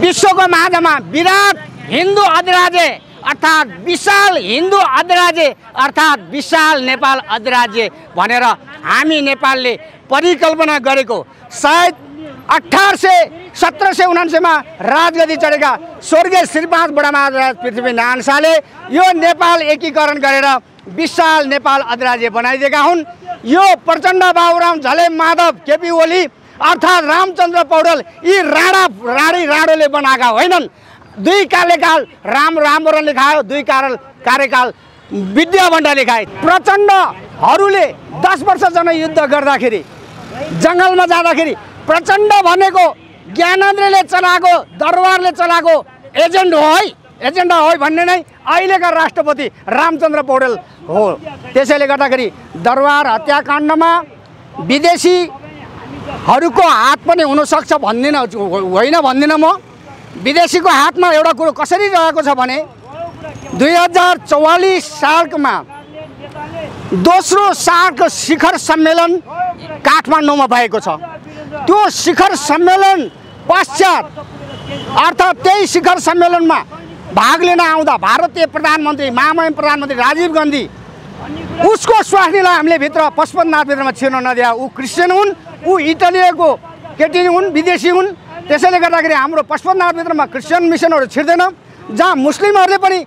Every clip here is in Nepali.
विश्वको माझमा विराट हिन्दू अधिराज्य अर्थात् विशाल हिन्दू अधिराज्य अर्थात् विशाल नेपाल अधिराज्य भनेर हामी नेपालले परिकल्पना गरेको। सायद अठार सय सत्र सय उनान्सयमा राजगति चढेका स्वर्गीय श्रीपाद बडा महाराज पृथ्वीनारायण शाहले यो नेपाल एकीकरण गरेर विशाल नेपाल अधिराज्य बनाइदिएका हुन्। यो प्रचण्ड बाबुराम झले माधव केपी ओली अर्थात् रामचन्द्र पौडेल यी राणा राणी राणोले बनाएका होइनन्। दुई कार्यकाल राम रामवरणले खायो दुई कार कार्यकाल विद्या भण्डारले खाए प्रचण्डहरूले दस वर्ष जनयुद्ध गर्दाखेरि जङ्गलमा जाँदाखेरि प्रचण्ड भनेको ज्ञानेन्द्रले चलाएको दरबारले चलाएको एजेन्ट हो है। एजेन्डा हो भन्ने नै अहिलेका राष्ट्रपति रामचन्द्र पौडेल हो। त्यसैले गर्दाखेरि दरबार हत्याकाण्डमा विदेशीहरूको हात पनि हुनसक्छ भन्दिनँ होइन भन्दिनँ म? विदेशीको हातमा एउटा कुरो कसरी रहेको छ भने दुई हजार चौवालिस सालमा दोस्रो सार्क शिखर सम्मेलन काठमाडौँमा भएको छ। त्यो शिखर सम्मेलन पश्चात अर्थात् त्यही शिखर सम्मेलनमा भाग लिन आउँदा भारतीय प्रधानमन्त्री महामहिम प्रधानमन्त्री राजीव गान्धी उसको स्वास्नीलाई हामीले भित्र पशुपतिनाथभित्रमा छिर्न नदिए ऊ क्रिस्चियन हुन् ऊ इटालियनको केटी हुन् विदेशी हुन्। त्यसैले गर्दाखेरि हाम्रो पशुपतिनाथभित्रमा क्रिस्चियन मिसनहरू छिर्दैन। जहाँ मुस्लिमहरूले पनि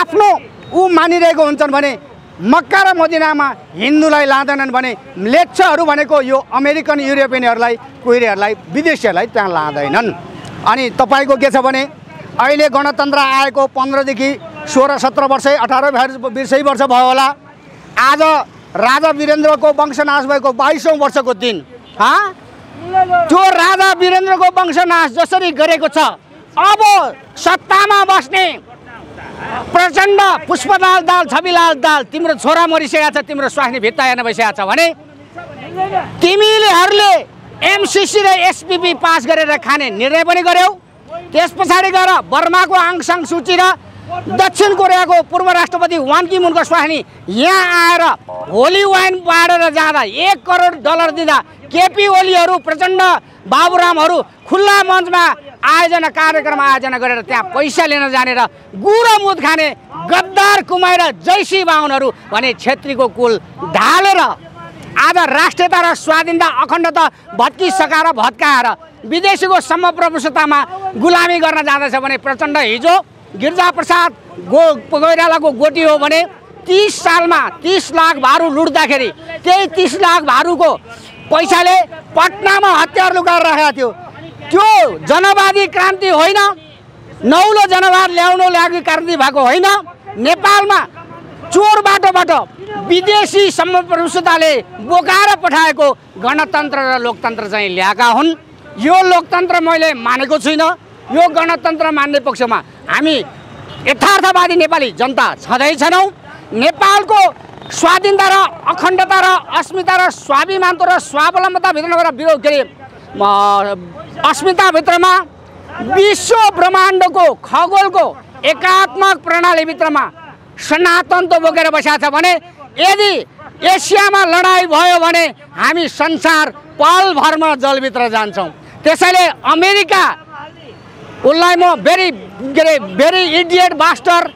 आफ्नो ऊ मानिरहेको हुन्छन् भने मक्का र मदिनामा हिन्दूलाई लाँदैनन् भने लेप्चाहरू भनेको यो अमेरिकन युरोपियनहरूलाई कुहिरेहरूलाई विदेशीहरूलाई त्यहाँ लाँदैनन्। अनि तपाईँको के छ भने अहिले गणतन्त्र आएको पन्ध्रदेखि सोह्र सत्र वर्ष अठार बिर्सै वर्ष भयो होला। आज राजा वीरेन्द्रको वंशनाश भएको बाइसौँ वर्षको दिन त्यो राजा वीरेन्द्रको वंशनाश जसरी गरेको छ अब सत्तामा बस्ने प्रचण्ड पुष्पलाल दाल छविलाल दाल तिम्रो छोरा मरिसकेको छ तिम्रो स्वास्नी भित्ता हेर्न भइसकेको छ भने तिमीलेहरूले एमसिसी र एसपिपी पास गरेर खाने निर्णय पनि गर्यौ। त्यस पछाडि गएर बर्माको आङसाङ सूची र दक्षिण कोरियाको पूर्व राष्ट्रपति वान कि मुनको स्वास्नी यहाँ आएर होली वाइन बाँडेर जाँदा एक करोड डलर दिँदा केपी ओलीहरू प्रचण्ड बाबुरामहरू खुल्ला मञ्चमा आयोजना कार्यक्रम आयोजना गरेर त्यहाँ पैसा लिन जाने र गुरो मुद खाने गद्दार कुमाई र जैसी बाहुनहरू भने छेत्रीको कुल ढालेर आज राष्ट्रियता र स्वाधीनता अखण्डता भत्किसकाएर भत्काएर विदेशीको समप्रभुसत्तामा गुलामी गर्न जाँदैछ भने प्रचण्ड हिजो गिरिजाप्रसाद गो कोइरालाको गोटी हो भने तिस सालमा तिस लाख भारू लुट्दाखेरि त्यही तिस लाख भारूको पैसाले पटनामा हतियार लुकाएर राखेको थियो। त्यो जनवादी क्रान्ति होइन नौलो जनवाद ल्याउनु लागि क्रान्ति भएको होइन। नेपालमा चोर बाटोबाट विदेशी सम्प्रभुसत्ताले बोकाएर पठाएको गणतन्त्र र लोकतन्त्र चाहिँ ल्याएका हुन्। यो लोकतन्त्र मैले मानेको छुइनँ। यो गणतन्त्र मान्ने पक्षमा हामी यथार्थवादी नेपाली जनता छँदै नेपालको स्वाधीनता र अखण्डता र अस्मिता र स्वाभिमान र स्वावलम्बताभित्र नगएर विरोध के अरे अस्मिताभित्रमा विश्व ब्रह्माण्डको खगोलको एकात्मक प्रणालीभित्रमा सनातन त बोकेर बसेको छ भने यदि एसियामा लडाइँ भयो भने हामी संसार पलभरमा जलभित्र जान्छौँ। त्यसैले अमेरिका उसलाई म very very idiot master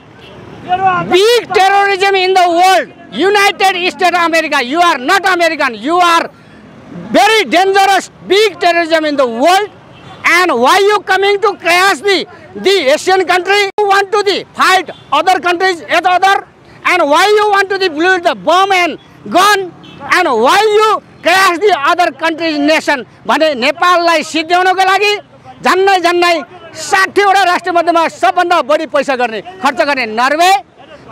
big terrorism in the world United State America you are not American you are very dangerous big terrorism in the world and to cross Asian country to fight other countries एटर and to other countries nation भने नेपाललाई सिद्ध्याउनको लागि झन्नै झन्नै साठीवटा राष्ट्रमध्येमा सबभन्दा बढी पैसा गर्ने खर्च गर्ने नर्वे।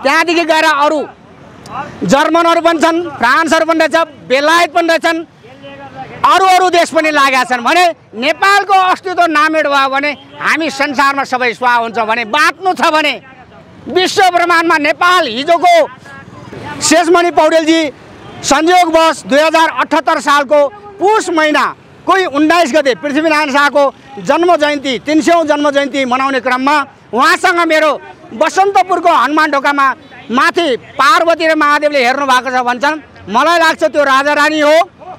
त्यहाँदेखि गएर अरू जर्मनहरू पनि छन् फ्रान्सहरू पनि रहेछ बेलायत पनि रहेछन् अरू अरू देश पनि लागेका छन् भने नेपालको अस्तित्व नामेड भयो भने हामी संसारमा सबै स्वाह हुन्छ भने बाँच्नु छ भने विश्व ब्रह्माण्डमा नेपाल हिजोको शेषमणि पौडेलजी संयोगवश दुई हजार अठहत्तर सालको पुष महिना कोही उन्नाइस गते पृथ्वीनारायण शाहको जन्म जयन्ती तिन सौ जन्म जयन्ती मनाउने क्रममा उहाँसँग मेरो बसन्तपुरको हनुमान ढोकामा माथि पार्वती र महादेवले हेर्नु भएको छ भन्छन्। मलाई लाग्छ त्यो राजा रानी हो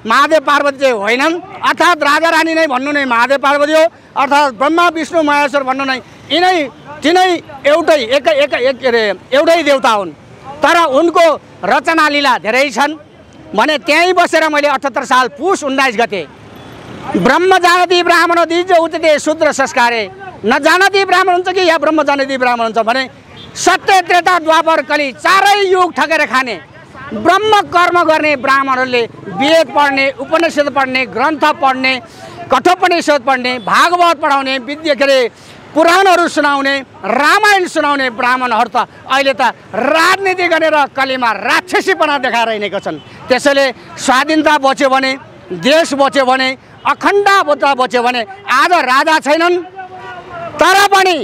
महादेव पार्वती चाहिँ होइनन्। अर्थात् राजा रानी नै भन्नु नै महादेव पार्वती हो अर्थात् ब्रह्मा विष्णु महेश्वर भन्नु नै यिनै तिनै एउटै एक एक अरे एउटै देवता हुन्। तर उनको रचना लीला धेरै छन्। भने त्यहीँ बसेर मैले अठहत्तर साल पुस उन्नाइस गते ब्रह्म जानती ब्राह्मण दिज उचिते शूद्र संस्कारे। नजानती ब्राह्मण हुन्छ कि या ब्रह्म जानती ब्राह्मण हुन्छ भने सत्य त्रेता द्वापर कली चारै युग ठगेर खाने ब्रह्म कर्म गर्ने ब्राह्मणहरूले वेद पढ्ने उपनिषद पढ्ने ग्रन्थ पढ्ने कठोपनिषद पढ्ने भागवत पढाउने विद्या के अरे पुराणहरू सुनाउने रामायण सुनाउने ब्राह्मणहरू त अहिले त राजनीति गरेर कलीमा राक्षसीपना देखाएर हिँडेको छन्। त्यसैले स्वाधीनता बच्यो भने देश बच्यो भने अखण्डता बच्यो भने आज राजा छैनन्। तर पनि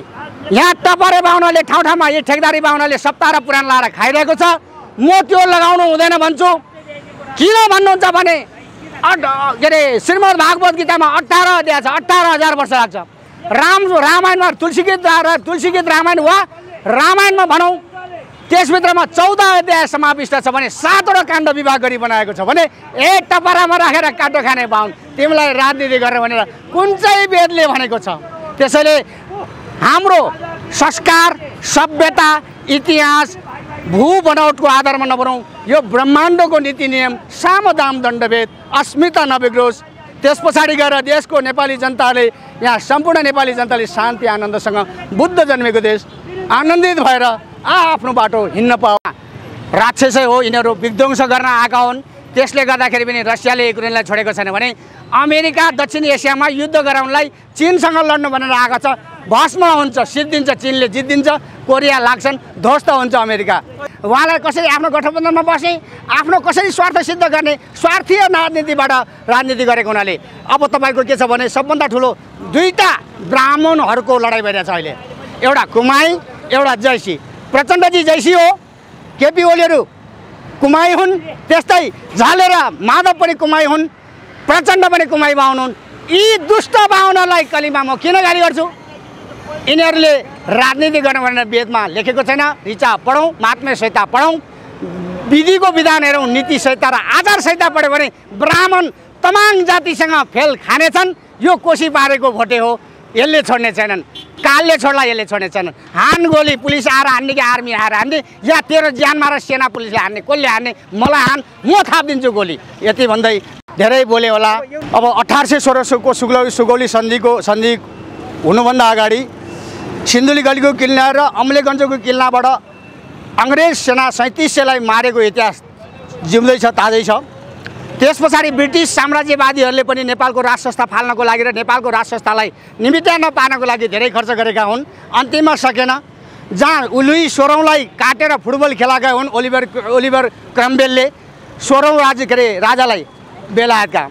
यहाँ टपरे बाहुनाले ठाउँ ठाउँमा यी ठेकदारी बाहुनाले सप्ताह र पुराण लाएर खाइरहेको छ। म त्यो लगाउनु हुँदैन भन्छु। किन भन्नुहुन्छ भने के अरे श्रीमद् भागवत गीतामा अठार अध्याय छ अठार हजार वर्ष लाग्छ। राम रामायणमा तुलसी गीत तुलसी गीत रामायण वा रामायणमा भनौँ। त्यसभित्रमा चौध अध्याय समाविष्ट छ भने सातवटा काण्ड विभाग गरी बनाएको छ भने एक टपरामा राखेर काण्ड खाने बाहुन। तिमीलाई राजनीति गरेर भनेर कुन चाहिँ वेदले भनेको छ? त्यसैले हाम्रो संस्कार सभ्यता इतिहास भू बनावटको आधारमा नबनाउँ यो ब्रह्माण्डको नीति नियम साम दाम दण्डभेद अस्मिता नबिग्रोस्। त्यस पछाडि गएर देशको नेपाली जनताले यहाँ सम्पूर्ण नेपाली जनताले शान्ति आनन्दसँग बुद्ध जन्मेको देश आनन्दित भएर आ आफ्नो बाटो हिँड्न पाऊ। राक्षसै हो यिनीहरू विध्वंस गर्न आएका हुन्। त्यसले गर्दाखेरि पनि रसियाले युक्रेनलाई छोडेको छैन भने अमेरिका दक्षिण एसियामा युद्ध गराउनलाई चिनसँग लड्नु भनेर आएको छ। भस्म हुन्छ सिद्धिन्छ चिनले जित्दिन्छ कोरिया लाग्छन् ध्वस्त हुन्छ अमेरिका। उहाँलाई कसरी आफ्नो गठबन्धनमा बस्ने आफ्नो कसरी स्वार्थ सिद्ध गर्ने स्वार्थीय राजनीतिबाट राजनीति गरेको हुनाले। अब तपाईँको के छ भने सबभन्दा ठुलो दुईवटा ब्राह्मणहरूको लडाइँ भइरहेछ अहिले। एउटा कुमाई एउटा जैसी। प्रचण्डजी जैसी हो केपी ओलीहरू कुमाई हुन् त्यस्तै झालेर माधव पनि कुमाई हुन् प्रचण्ड पनि कुमाई बाहुन हुन्। यी दुष्ट बाहुनलाई कलिमा म किन गाली गर्छु? यिनीहरूले राजनीति गर्नु भनेर वेदमा लेखेको छैन। ऋचा पढौँ महात्म्य संहिता पढौँ विधिको विधान हेरौँ नीति संहिता र आचार संहिता पढ्यो भने ब्राह्मण तमाङ जातिसँग फेल खानेछन्। यो कोसी पारेको भोटे हो। यसले छोड्ने छैनन्। कालले छोड्ला यसले छोड्ने छैनन्। हान गोली पुलिस आएर हान्ने कि आर्मी आएर हान्ने? या तेरो ज्यान मार सेना पुलिसले हान्ने कसले हान्ने? मलाई हान म थापिदिन्छु गोली। यति भन्दै धेरै बोले होला। अब अठार सय सोह्र सौको सुगौली सुगौली सन्धिको सन्धि हुनुभन्दा अगाडि सिन्धुली गलीको किल्ला र अम्लेगञ्जको किल्लाबाट अङ्ग्रेज सेना सैँतिस सयलाई मारेको इतिहास जिउँदैछ ताजै छ। त्यस पछाडि ब्रिटिस साम्राज्यवादीहरूले पनि नेपालको राज संस्था फाल्नको लागि र नेपालको राज संस्थालाई निमित्तान पार्नको लागि धेरै खर्च गरेका हुन्। अन्तिममा सकेन जहाँ लुई सोह्रौँलाई काटेर फुटबल खेलाएका हुन् ओलिभर ओलिभर क्रम्बेलले। सोह्रौँ राज के अरे राजालाई बेलायतका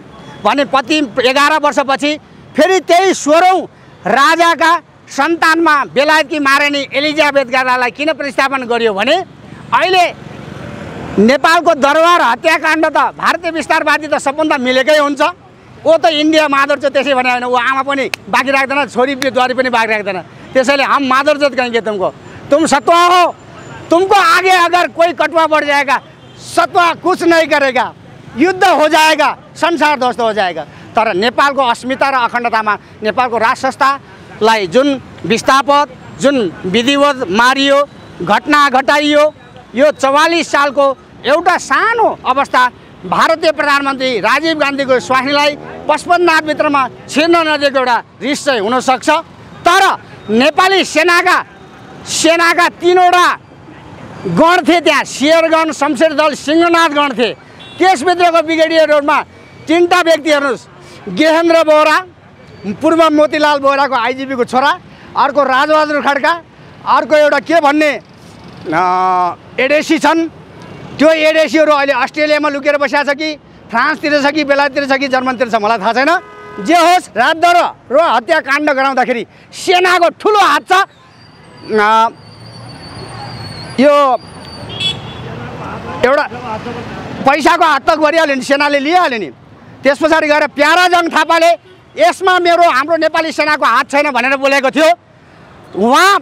भने पति एघार वर्षपछि फेरि त्यही सोह्रौँ राजाका सन्तानमा बेलायतकी महारानी एलिजाबेथ गालालाई किन प्रतिस्थापन गरियो भने अहिले नेपालको दरबार हत्याकाण्ड त भारतीय विस्तारवादी त सबभन्दा मिलेकै हुन्छ। ओ त इन्डिया माधुर चाहिँ त्यसै भने होइन। ऊ आमा पनि बाँकी राख्दैन छोरी द्वारी पनि बाँकी राख्दैन। त्यसैले हम माधुर जात कहेंगे तुमको। तुम सत्वा हो। तुमको आगे अगर कोई कटुआ बढ़ जाएगा सत्वा कुछ नहीं करेगा। युद्ध हो जाएगा संसार ध्वस्त हो जाएगा। तर नेपालको अस्मिता र अखण्डतामा नेपालको राज संस्थालाई जुन विस्थापत जुन विधिवत मारियो घटना घटाइयो यो चौवालिस सालको एउटा सानो अवस्था भारतीय प्रधानमन्त्री राजीव गान्धीको स्वास्नीलाई पचपन्नभित्रमा छिर्न नदिएको एउटा रिस चाहिँ हुनसक्छ। तर नेपाली सेनाका सेनाका तिनवटा गण थिए त्यहाँ शेरगण शमशेर दल सिंहनाथ गण थिए। त्यसभित्रको ब्रिगेडियर रोडमा तिनवटा व्यक्ति हेर्नुहोस् गेहेन्द्र बोहरा पूर्व मोतीलाल बोहराको आइजिपीको छोरा अर्को राजबहादुर खड्का अर्को एउटा के भन्ने एडेसी छन्। त्यो एडेसीहरू अहिले अस्ट्रेलियामा लुकेर बसिरहेको छ कि फ्रान्सतिर छ कि बेलायततिर छ कि जर्मनतिर छ मलाई थाहा छैन। जे होस् रातदर र हत्याकाण्ड गराउँदाखेरि सेनाको ठुलो हात छ। यो एउटा पैसाको हात त गरिहाल्यो नि सेनाले लिइहाल्यो नि। त्यस पछाडि गएर प्याराजङ थापाले यसमा मेरो हाम्रो नेपाली सेनाको हात छैन भनेर बोलेको थियो। उहाँ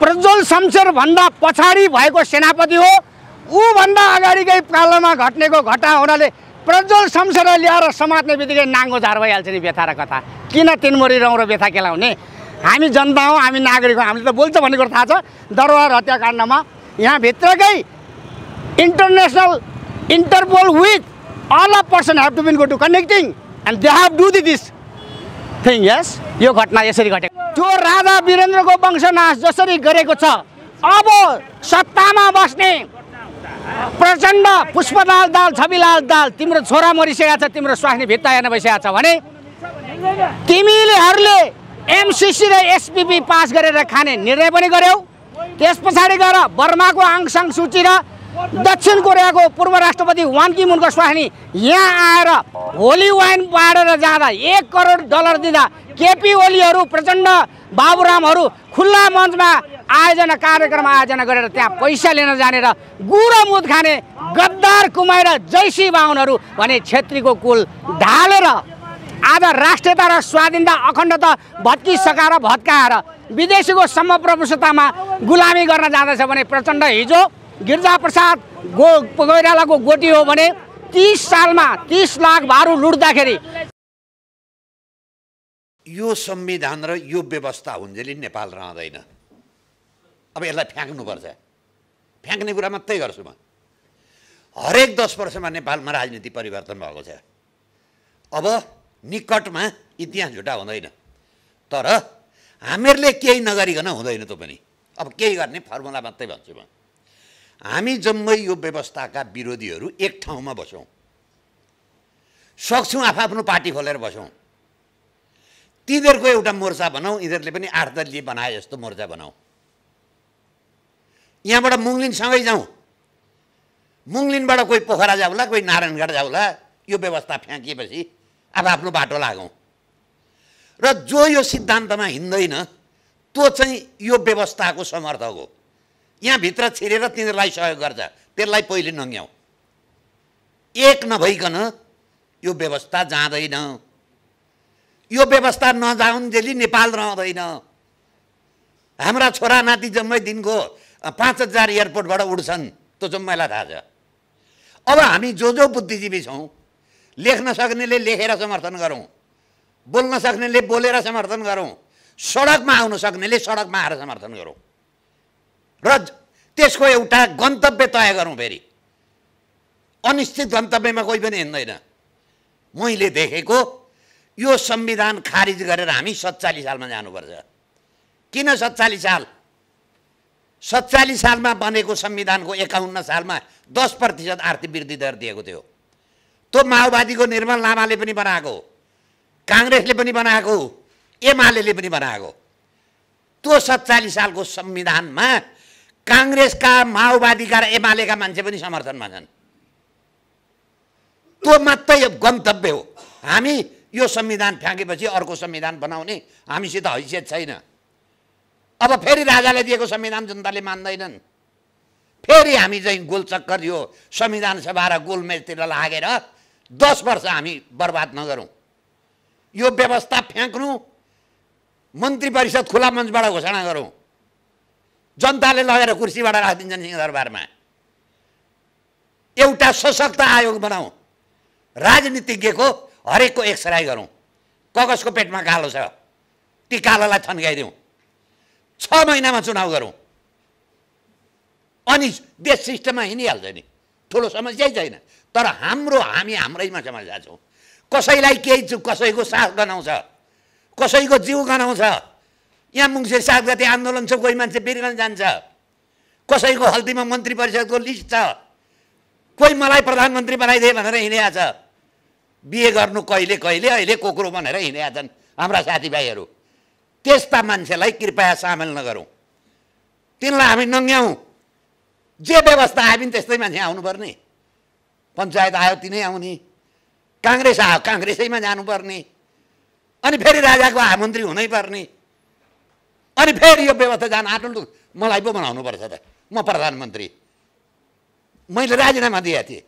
प्रज्वल शमशेरभन्दा पछाडि भएको सेनापति हो। ऊभन्दा अगाडिकै कालमा घट्नेको घटना हुनाले प्रज्वल शमशेर ल्याएर समात्ने बित्तिकै नाङ्गो झार भइहाल्छ नि बेथा र कथा। किन तिनमरी रौँ र बेथा केलाउने? हामी जनता हौँ हामी नागरिक हौँ हामीले त बोल्छ भन्ने कुरो थाहा छ। दरबार हत्याकाण्डमा यहाँभित्रकै international Interpol with all of person have to been go to connecting and they have do this thing यस यो घटना यसरी घटेको त्यो राजा वीरेन्द्रको वंशनाश जसरी गरेको छ अब सत्तामा बस्ने प्रचण्ड पुष्पलाल दाल छविलाल दाल तिम्रो छोरा मरिसकेको छ तिम्रो स्वास्नी भित्ता हेर्न भइसकेको छ भने तिमीलेहरूले एमसिसी र एसपिपी पास गरेर खाने निर्णय पनि गर्यौ। त्यस पछाडि गएर बर्माको आङसाङ सुची र दक्षिण कोरियाको पूर्व राष्ट्रपति वान कि मुनको स्वास्नी यहाँ आएर होली वाइन बाँडेर जाँदा एक करोड डलर दिँदा केपी ओलीहरू प्रचण्ड बाबुरामहरू खुल्ला मञ्चमा आयोजना कार्यक्रम आयोजना गरेर त्यहाँ पैसा लिन जाने र मुद खाने गद्दार कुमाएर जैसी बाहुनहरू भने छेत्रीको कुल ढालेर आज राष्ट्रियता र स्वाधीनता अखण्डता भत्किसकाएर भत्काएर विदेशीको सम्प्रभुषतामा गुलामी गर्न जाँदैछ भने प्रचण्ड हिजो गिरिजा प्रसाद गो कोइरालाको गोटी हो भने तिस सालमा तिस लाख भारू लुट्दाखेरि यो संविधान र यो व्यवस्था हुन्जेली नेपाल रहँदैन। अब यसलाई फ्याँक्नुपर्छ। फ्याँक्ने कुरा मात्रै गर्छु म। हरेक दस वर्षमा नेपालमा राजनीति परिवर्तन भएको छ। अब निकटमा इतिहास झुटा हुँदैन। तर हामीहरूले केही नगरिकन हुँदैन त पनि। अब केही गर्ने फर्मुला मात्रै भन्छु म। हामी जम्मै यो व्यवस्थाका विरोधीहरू एक ठाउँमा बसौँ सक्छौँ आफ्नो पार्टी खोलेर बसौँ तिनीहरूको एउटा मोर्चा बनाऊ यिनीहरूले पनि आठ दलीय बनाए जस्तो मोर्चा बनाऊ। यहाँबाट मुङलिनसँगै जाउँ मुङलिनबाट कोही पोखरा जाउँला कोही नारायणगढ जाउँला यो व्यवस्था फ्याँकिएपछि अब आफ्नो बाटो लागौँ। र जो यो सिद्धान्तमा हिँड्दैन त्यो चाहिँ यो व्यवस्थाको समर्थक हो। यहाँभित्र छिरेर तिनीहरूलाई सहयोग गर्छ। त्यसलाई पहिले नङ्ग्याउँ। एक नभइकन यो व्यवस्था जाँदैन। यो व्यवस्था नजाउन्जेली नेपाल रहँदैन। हाम्रा छोरा नाति जम्मै दिनको पाँच हजार एयरपोर्टबाट उड्छन् त्यो जम्मैलाई थाहा छ। अब हामी जो जो बुद्धिजीवी छौँ लेख्न सक्नेले लेखेर समर्थन गरौँ बोल्न सक्नेले बोलेर समर्थन गरौँ सडकमा आउन सक्नेले सडकमा आएर समर्थन गरौँ। र त्यसको एउटा गन्तव्य तय गरौँ फेरि। अनिश्चित गन्तव्यमा कोही पनि हिँड्दैन। मैले देखेको यो संविधान खारिज गरेर हामी सत्तालिस सालमा जानुपर्छ। किन सत्तालिस साल? सत्तालिस सालमा बनेको संविधानको एकाउन्न सालमा दस प्रतिशत आर्थिक वृद्धि दर दिएको थियो। त्यो माओवादीको निर्मल लामाले पनि बनाएको काङ्ग्रेसले पनि बनाएको एमाले पनि बनाएको। त्यो सत्तालिस सालको संविधानमा काङ्ग्रेसका माओवादीका र एमालेका मान्छे पनि समर्थनमा छन्। त्यो मात्रै गन्तव्य हो। हामी यो संविधान फ्याँकेपछि अर्को संविधान बनाउने हामीसित हैसियत छैन। अब फेरि राजाले दिएको संविधान जनताले मान्दैनन्। फेरि हामी चाहिँ गोलचक्कर यो संविधान सभा र गोलमेजतिर लागेर दस वर्ष हामी बर्बाद नगरौँ। यो व्यवस्था फ्याँक्नु मन्त्री परिषद खुला मञ्चबाट घोषणा गरौँ। जनताले लगेर कुर्सीबाट राखिदिन्छन् सिंहदरबारमा। एउटा सशक्त आयोग बनाऊ। राजनीतिज्ञको हरेकको एक्सराई गरौँ। कगजको पेटमा कालो छ। ती कालोलाई थन्काइदिउँ। छ महिनामा चुनाव गरौँ। अनि देश सिस्टममा हिँडिहाल्छ नि। ठुलो समस्यै छैन। तर हाम्रो हामी हाम्रैमा समस्या छौँ। कसैलाई केही कसैको सास गनाउँछ। कसैको जिउ गनाउँछ। यहाँ मुङ्सिर सात गते आन्दोलन छ कोही मान्छे बिर्गन जान्छ। कसैको हल्दीमा मन्त्री परिषदको लिस्ट छ। कोही मलाई प्रधानमन्त्री बनाइदिए भनेर हिँडेका छ। बिहे गर्नु कहिले कहिले अहिले कोक्रो भनेर हिँडेका छन् हाम्रा साथीभाइहरू। त्यस्ता मान्छेलाई कृपया सामेल नगरौँ। तिनलाई हामी नङ्ग्याउँ। जे व्यवस्था आयो पनि त्यस्तै मान्छे आउनुपर्ने। पञ्चायत आयो तिनै आउने। काङ्ग्रेस आयो काङ्ग्रेसैमा जानुपर्ने। अनि फेरि राजाको मन्त्री हुनैपर्ने अनि फेरि यो व्यवस्था जान आँट्नु मलाई पो बनाउनुपर्छ त। म प्रधानमन्त्री। मैले राजीनामा दिएको थिएँ।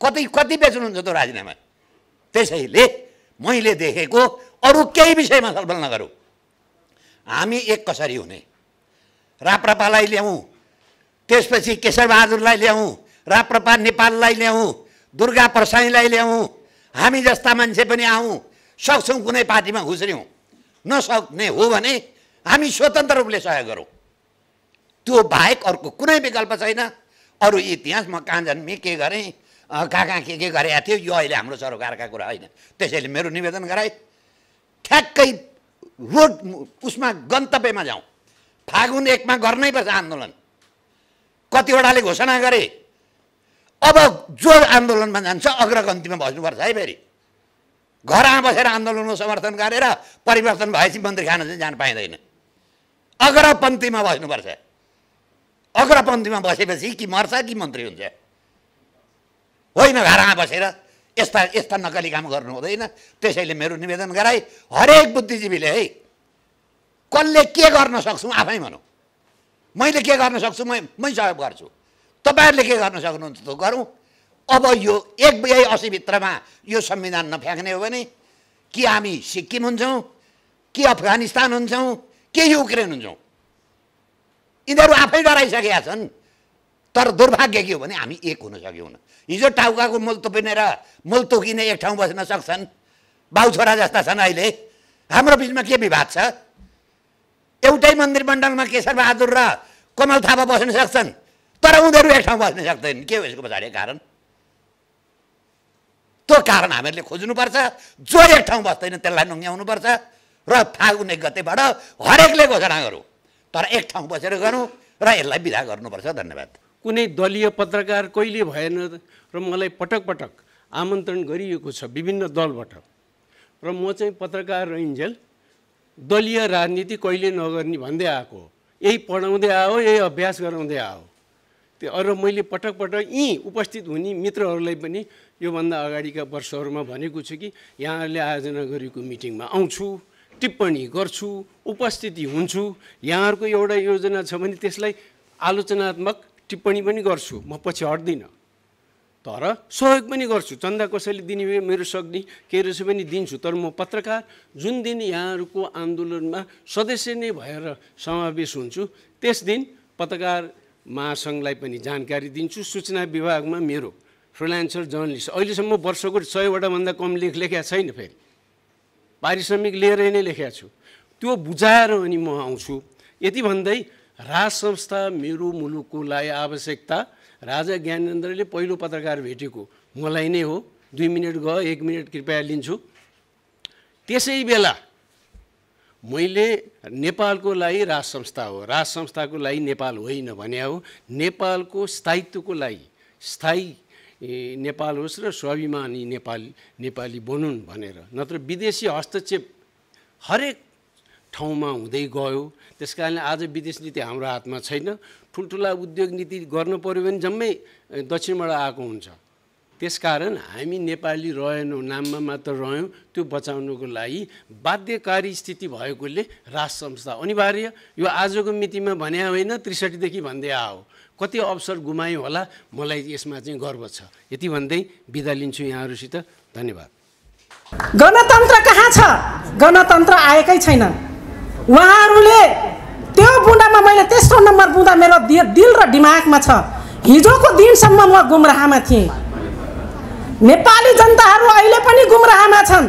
कति कति बेच्नुहुन्छ त्यो राजीनामा? त्यसैले मैले देखेको अरू केही विषयमा छलफल नगरौँ। हामी एक कसरी हुने? राप्रपालाई ल्याउँ। त्यसपछि केशरबहादुरलाई ल्याउँ। राप्रपा नेपाललाई ल्याउँ। दुर्गा प्रसाईलाई ल्याउँ। हामी जस्ता मान्छे पनि आउँ। सक्छौँ कुनै पार्टीमा घुस्र्यौँ नसक्ने हो भने हामी स्वतन्त्र रूपले सहयोग गरौँ। त्यो बाहेक अर्को कुनै विकल्प छैन। अरू इतिहास म कहाँ जन्मेँ के गरेँ कहाँ कहाँ के के गरेका थियो यो अहिले हाम्रो सरोकारका कुरा होइन। त्यसैले मेरो निवेदन गराए ठ्याक्कै रोड उसमा गन्तव्यमा जाउँ। फागुन एकमा गर्नै पर्छ आन्दोलन। कतिवटाले घोषणा गरे अब जो आन्दोलनमा जान्छ अग्रगन्तीमा बस्नुपर्छ है फेरि। घरमा बसेर आन्दोलनको समर्थन गरेर परिवर्तन भएपछि मन्त्री खान चाहिँ जान पाइँदैन। अग्रपन्थीमा बस्नुपर्छ अग्रपन्थीमा बसेपछि कि मर्छ कि मन्त्री हुन्छ। होइन घरमा बसेर यस्ता यस्ता नकली काम गर्नु हुँदैन। त्यसैले मेरो निवेदन गराए हरेक बुद्धिजीवीले है कसले के गर्न सक्छौँ आफै भनौँ। मैले के गर्न सक्छु मै मै सहयोग गर्छु। तपाईँहरूले के गर्न सक्नुहुन्छ त गरौँ। अब यो एक यही असीभित्रमा यो संविधान नफ्याँक्ने हो भने कि हामी सिक्किम हुन्छौँ कि अफगानिस्तान हुन्छौँ कि युक्रेन हुन्छौँ यिनीहरू आफै डराइसकेका छन्। तर दुर्भाग्य के हो भने हामी एक हुन सक्यौँ हिजो टाउकाको मूल तोपिनेर मूल तोकिने एक ठाउँ बस्न सक्छन्। बाउ छोरा जस्ता छन् अहिले। हाम्रो बिचमा के विवाद छ? एउटै मन्दिर मण्डलमा केशर बहादुर र कमल थापा बस्न सक्छन्। तर उनीहरू एक ठाउँ बस्न सक्दैनन्। के हो यसको पछाडि कारण? त्यो कारण हामीहरूले खोज्नुपर्छ। जो एक ठाउँ बस्दैन त्यसलाई नुङ्ग्याउनुपर्छ। र फागुन एक गतेबाट हरेकले घोषणा गरौँ। तर एक ठाउँ बसेर गरौँ र यसलाई विदा गर्नुपर्छ। धन्यवाद। कुनै दलीय पत्रकार कहिले भएन र मलाई पटक पटक आमन्त्रण गरिएको छ विभिन्न दलबाट। र म चाहिँ पत्रकार रहिन्जेल दलीय राजनीति कहिले नगर्ने भन्दै आएको यही पढाउँदै आयो यही अभ्यास गराउँदै आयो त्यो अरू मैले पटक पटक यहीँ उपस्थित हुने मित्रहरूलाई पनि योभन्दा अगाडिका वर्षहरूमा भनेको छु कि यहाँहरूले आयोजना गरेको मिटिङमा आउँछु। टिप्पणी गर्छु उपस्थिति हुन्छु यहाँहरूको एउटा योजना छ भने त्यसलाई आलोचनात्मक टिप्पणी पनि गर्छु। म पछि हट्दिनँ। तर सहयोग पनि गर्छु। चन्दा कसैले दिने भए मेरो सक्ने केही रहेछ पनि दिन्छु। तर म पत्रकार जुन दिन यहाँहरूको आन्दोलनमा सदस्य नै भएर समावेश हुन्छु त्यस दिन पत्रकार महासङ्घलाई पनि जानकारी दिन्छु। सूचना विभागमा मेरो फ्रिलान्सर जर्नलिस्ट। अहिलेसम्म वर्षको सयवटा भन्दा कम लेख लेखेको छैन फेरि। पारिश्रमिक लिएरै नै लेखेको छु। त्यो बुझाएर अनि म आउँछु। यति भन्दै राज संस्था मेरो मुलुकको लागि आवश्यकता राजा ज्ञानेन्द्रले पहिलो पत्रकार भेटेको। मलाई नै हो। दुई मिनट गयो एक मिनट कृपया लिन्छु। त्यसै बेला मैले नेपालको लागि राज संस्था हो। राज संस्थाको लागि नेपाल होइन भने हो। नेपालको स्थायित्वको लागि स्थायी नेपाल होस् र स्वाभिमानी नेपाली नेपाली बनुन् भनेर। नत्र विदेशी हस्तक्षेप हरेक ठाउँमा हुँदै गयो। त्यस कारणले आज विदेश नीति हाम्रो हातमा छैन। ठुल्ठुला उद्योग नीति गर्नु पऱ्यो भने जम्मै दक्षिणबाट आएको हुन्छ। त्यसकारण हामी नेपाली रहेनौँ नाममा मात्र रह्यौँ त्यो बचाउनुको लागि बाध्यकारी स्थिति भएकोले राज संस्था अनिवार्य। यो आजको मितिमा भने होइन त्रिसठीदेखि भन्दै आयो कति अवसर गुमायो होला मलाई यसमा चाहिँ गर्व छ। यति भन्दै बिदा लिन्छु यहाँहरूसित। धन्यवाद। गणतन्त्र कहाँ छ? गणतन्त्र आएकै छैन। उहाँहरूले त्यो बुँदामा मैले तेस्रो नम्बर बुँदा मेरो दिल र दिमागमा छ। हिजोको दिनसम्म म गुमराहमा थिएँ। नेपाली जनताहरू अहिले पनि गुमराहमा छन्।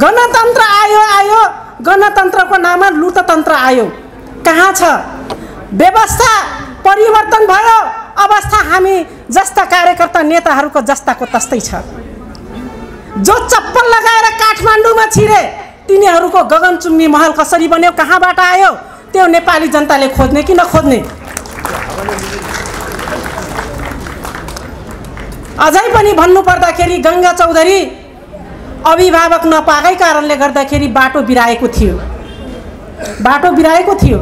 गणतन्त्र आयो आयो। गणतन्त्रको नाममा लुटतन्त्र आयो। कहाँ छ? व्यवस्था परिवर्तन भयो। अवस्था हामी जस्ता कार्यकर्ता नेताहरूको जस्ताको तस्तै छ। जो चप्पल लगाएर काठमाडौँमा छिरे तिनीहरूको गगनचुम्बी महल कसरी बन्यो कहाँबाट आयो? त्यो नेपाली जनताले खोज्ने कि नखोज्ने? अझै पनि भन्नुपर्दाखेरि गङ्गा चौधरी अभिभावक नपाएकै कारणले गर्दाखेरि बाटो बिराएको थियो। बाटो बिराएको थियो।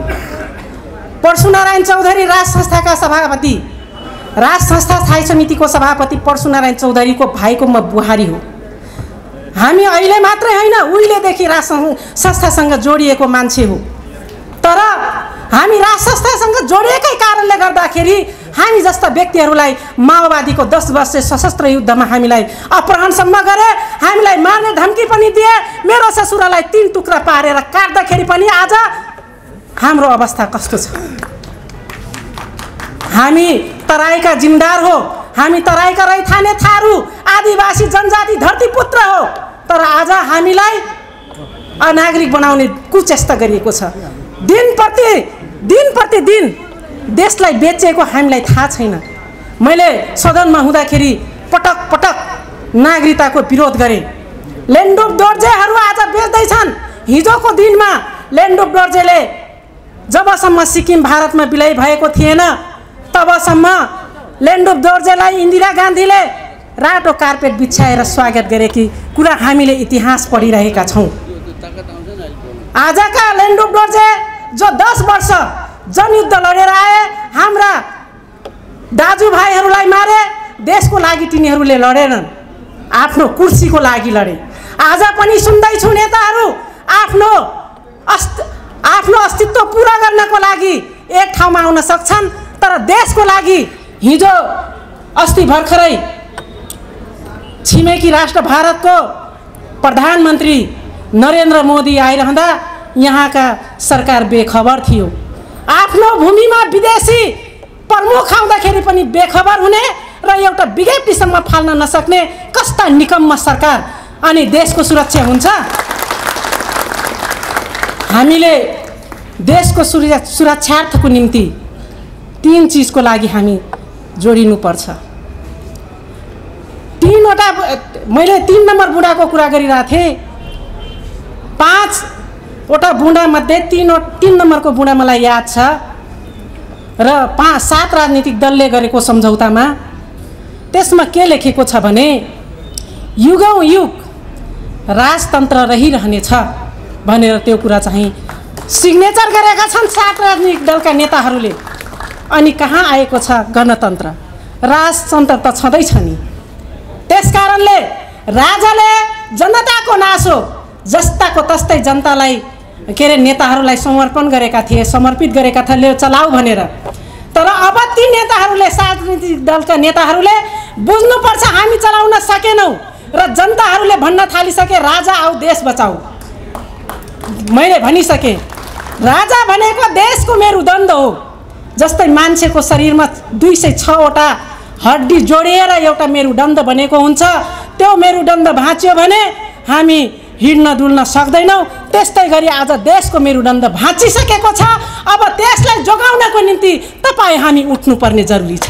परशुनारायण चौधरी राज संस्थाका सभापति राज संस्था स्थायी समितिको सभापति परशुनारायण चौधरीको भाइको म बुहारी हो। हामी अहिले मात्रै होइन उहिलेदेखि राज संस्थासँग जोडिएको मान्छे हो। तर हामी राज संस्थासँग जोडिएकै कारणले गर्दाखेरि हामी जस्ता व्यक्तिहरूलाई माओवादीको दस वर्ष सशस्त्र युद्धमा हामीलाई अपहरणसम्म गरे हामीलाई मार्ने धम्की पनि दिए मेरो ससुरालाई तिन टुक्रा पारेर काट्दाखेरि पनि आज हाम्रो अवस्था कस्तो छ? हामी तराईका जिम्दार हो हामी तराई कराई थाने थारू आदिवासी जनजाति धरतीपुत्र हो तर आज हामीलाई अनागरिक बनाउने कुचेष्टा गरिएको छ। दिन प्रति दिन प्रतिदिन देशलाई बेचेको हामीलाई थाहा छैन। मैले सदनमा हुँदाखेरि पटक पटक नागरिकताको विरोध गरेँ। लेन्डुप दोर्जेहरू आज बेच्दैछन्। हिजोको दिनमा लेन्डुप दोर्जेले जबसम्म सिक्किम भारतमा विलय भएको थिएन तबसम्म लेन्डुप दोर्जेलाई इन्दिरा गान्धीले रातो कार्पेट बिछ्याएर स्वागत गरेकी कुरा हामीले इतिहास पढिरहेका छौँ। आजका लेन्डुप दोर्जे जो दस वर्ष जनयुद्ध लडेर आए हाम्रा दाजुभाइहरूलाई मारे देशको लागि तिनीहरूले लडेनन् आफ्नो कुर्सीको लागि लडे। आज पनि सुन्दैछु नेताहरू आफ्नो अस्त आफ्नो अस्तित्व पुरा गर्नको लागि एक ठाउँमा आउन सक्छन् तर देशको लागि हिजो अस्ति भर्खरै छिमेकी राष्ट्र भारतको प्रधानमन्त्री नरेन्द्र मोदी आइरहँदा यहाँका सरकार बेखबर थियो। आफ्नो भूमिमा विदेशी प्रमुख आउँदाखेरि पनि बेखबर हुने र एउटा विज्ञप्तिसम्म फाल्न नसक्ने कस्ता निकम्म सरकार अनि देशको सुरक्षा हुन्छ? हामीले देशको सुरक्षा सुरक्षार्थको निम्ति तिन चिजको लागि हामी जोडिनुपर्छ। तिनवटा मैले तिन नम्बर बुढाको कुरा गरिरहेको थिएँ। पाँचवटा बुँडामध्ये तिन तिन नम्बरको बुँडा मलाई याद छ। र पाँच सात राजनीतिक दलले गरेको सम्झौतामा त्यसमा के लेखेको छ भने युगौँ युग राजतन्त्र रहिरहनेछ भनेर त्यो कुरा चाहिँ सिग्नेचर गरेका छन् सात राजनीतिक दलका नेताहरूले। अनि कहाँ आएको छ गणतन्त्र? राजतन्त्र त छँदैछ नि। त्यस कारणले राजाले जनताको नासो जस्ताको तस्तै जनतालाई के अरे नेताहरूलाई समर्पण गरेका थिए समर्पित गरेका थिए चलाऊ भनेर। तर अब ती नेताहरूले राजनीतिक दलका नेताहरूले बुझ्नुपर्छ हामी चलाउन सकेनौँ र जनताहरूले भन्न थालिसके राजा आऊ देश बचाऊ। मैले भनिसकेँ राजा भनेको देशको मेरुदण्ड हो। जस्तै मान्छेको शरीरमा दुई सय छवटा हड्डी जोडिएर एउटा मेरुदण्ड बनेको हुन्छ त्यो मेरुदण्ड भाँच्यो भने हामी हिँड्न डुल्न सक्दैनौँ। त्यस्तै गरी आज देशको मेरुदण्ड भाँचिसकेको छ। अब देशलाई जोगाउनको निम्ति तपाईँ हामी उठ्नुपर्ने जरुरी छ।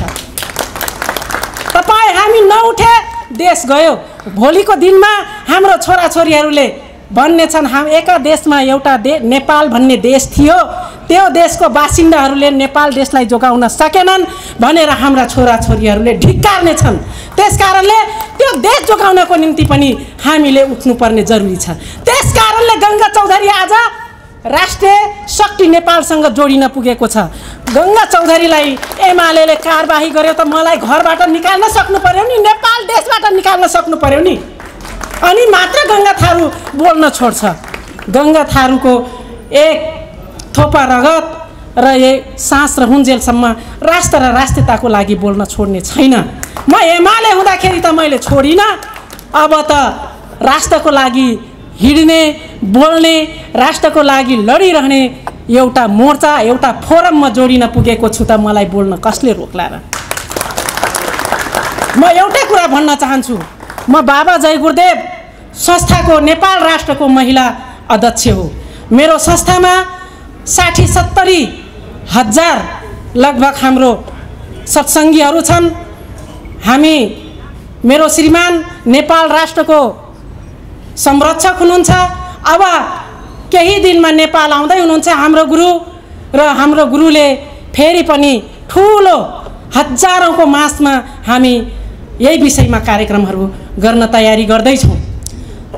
तपाईँ हामी नउठे देश गयो। भोलिको दिनमा हाम्रो छोराछोरीहरूले भन्ने छन् हाम एका देशमा एउटा दे नेपाल भन्ने देश थियो। त्यो देशको बासिन्दाहरूले नेपाल देशलाई जोगाउन सकेनन् भनेर हाम्रा छोराछोरीहरूले ढिक्कार्ने छन् त्यस कारणले त्यो देश जोगाउनको निम्ति पनि हामीले उठ्नुपर्ने जरुरी छ। त्यस कारणले गङ्गा चौधरी आज राष्ट्रिय शक्ति नेपालसँग जोडिन पुगेको छ। गङ्गा चौधरीलाई एमाले कारबाही गर्यो त मलाई घरबाट निकाल्न सक्नु पर्यो नि? नेपाल देशबाट निकाल्न सक्नु पर्यो नि? अनि मात्र गङ्गा थारू बोल्न छोड्छ। गङ्गा थारूको एक थोपा रगत र एक सास र हुन्जेलसम्म राष्ट्र र राष्ट्रियताको लागि बोल्न छोड्ने छैन। म एमाले हुँदाखेरि त मैले छोडिनँ। अब त राष्ट्रको लागि हिँड्ने बोल्ने राष्ट्रको लागि लडिरहने एउटा मोर्चा एउटा फोरममा जोडिन पुगेको छु त मलाई बोल्न कसले रोक्ला र? म एउटै कुरा भन्न चाहन्छु। म बाबा जय गुरुदेव संस्थाको नेपाल राष्ट्रको महिला अध्यक्ष हो। मेरो संस्थामा साठी सत्तरी हजार लगभग हाम्रो सत्सङ्गीहरू छन्। हामी मेरो श्रीमान नेपाल राष्ट्रको संरक्षक हुनुहुन्छ। अब केही दिनमा नेपाल आउँदै हुनुहुन्छ हाम्रो गुरु र हाम्रो गुरुले फेरि पनि ठुलो हजारौँको मासमा हामी यही विषयमा कार्यक्रमहरू गर्न तयारी गर्दैछौँ।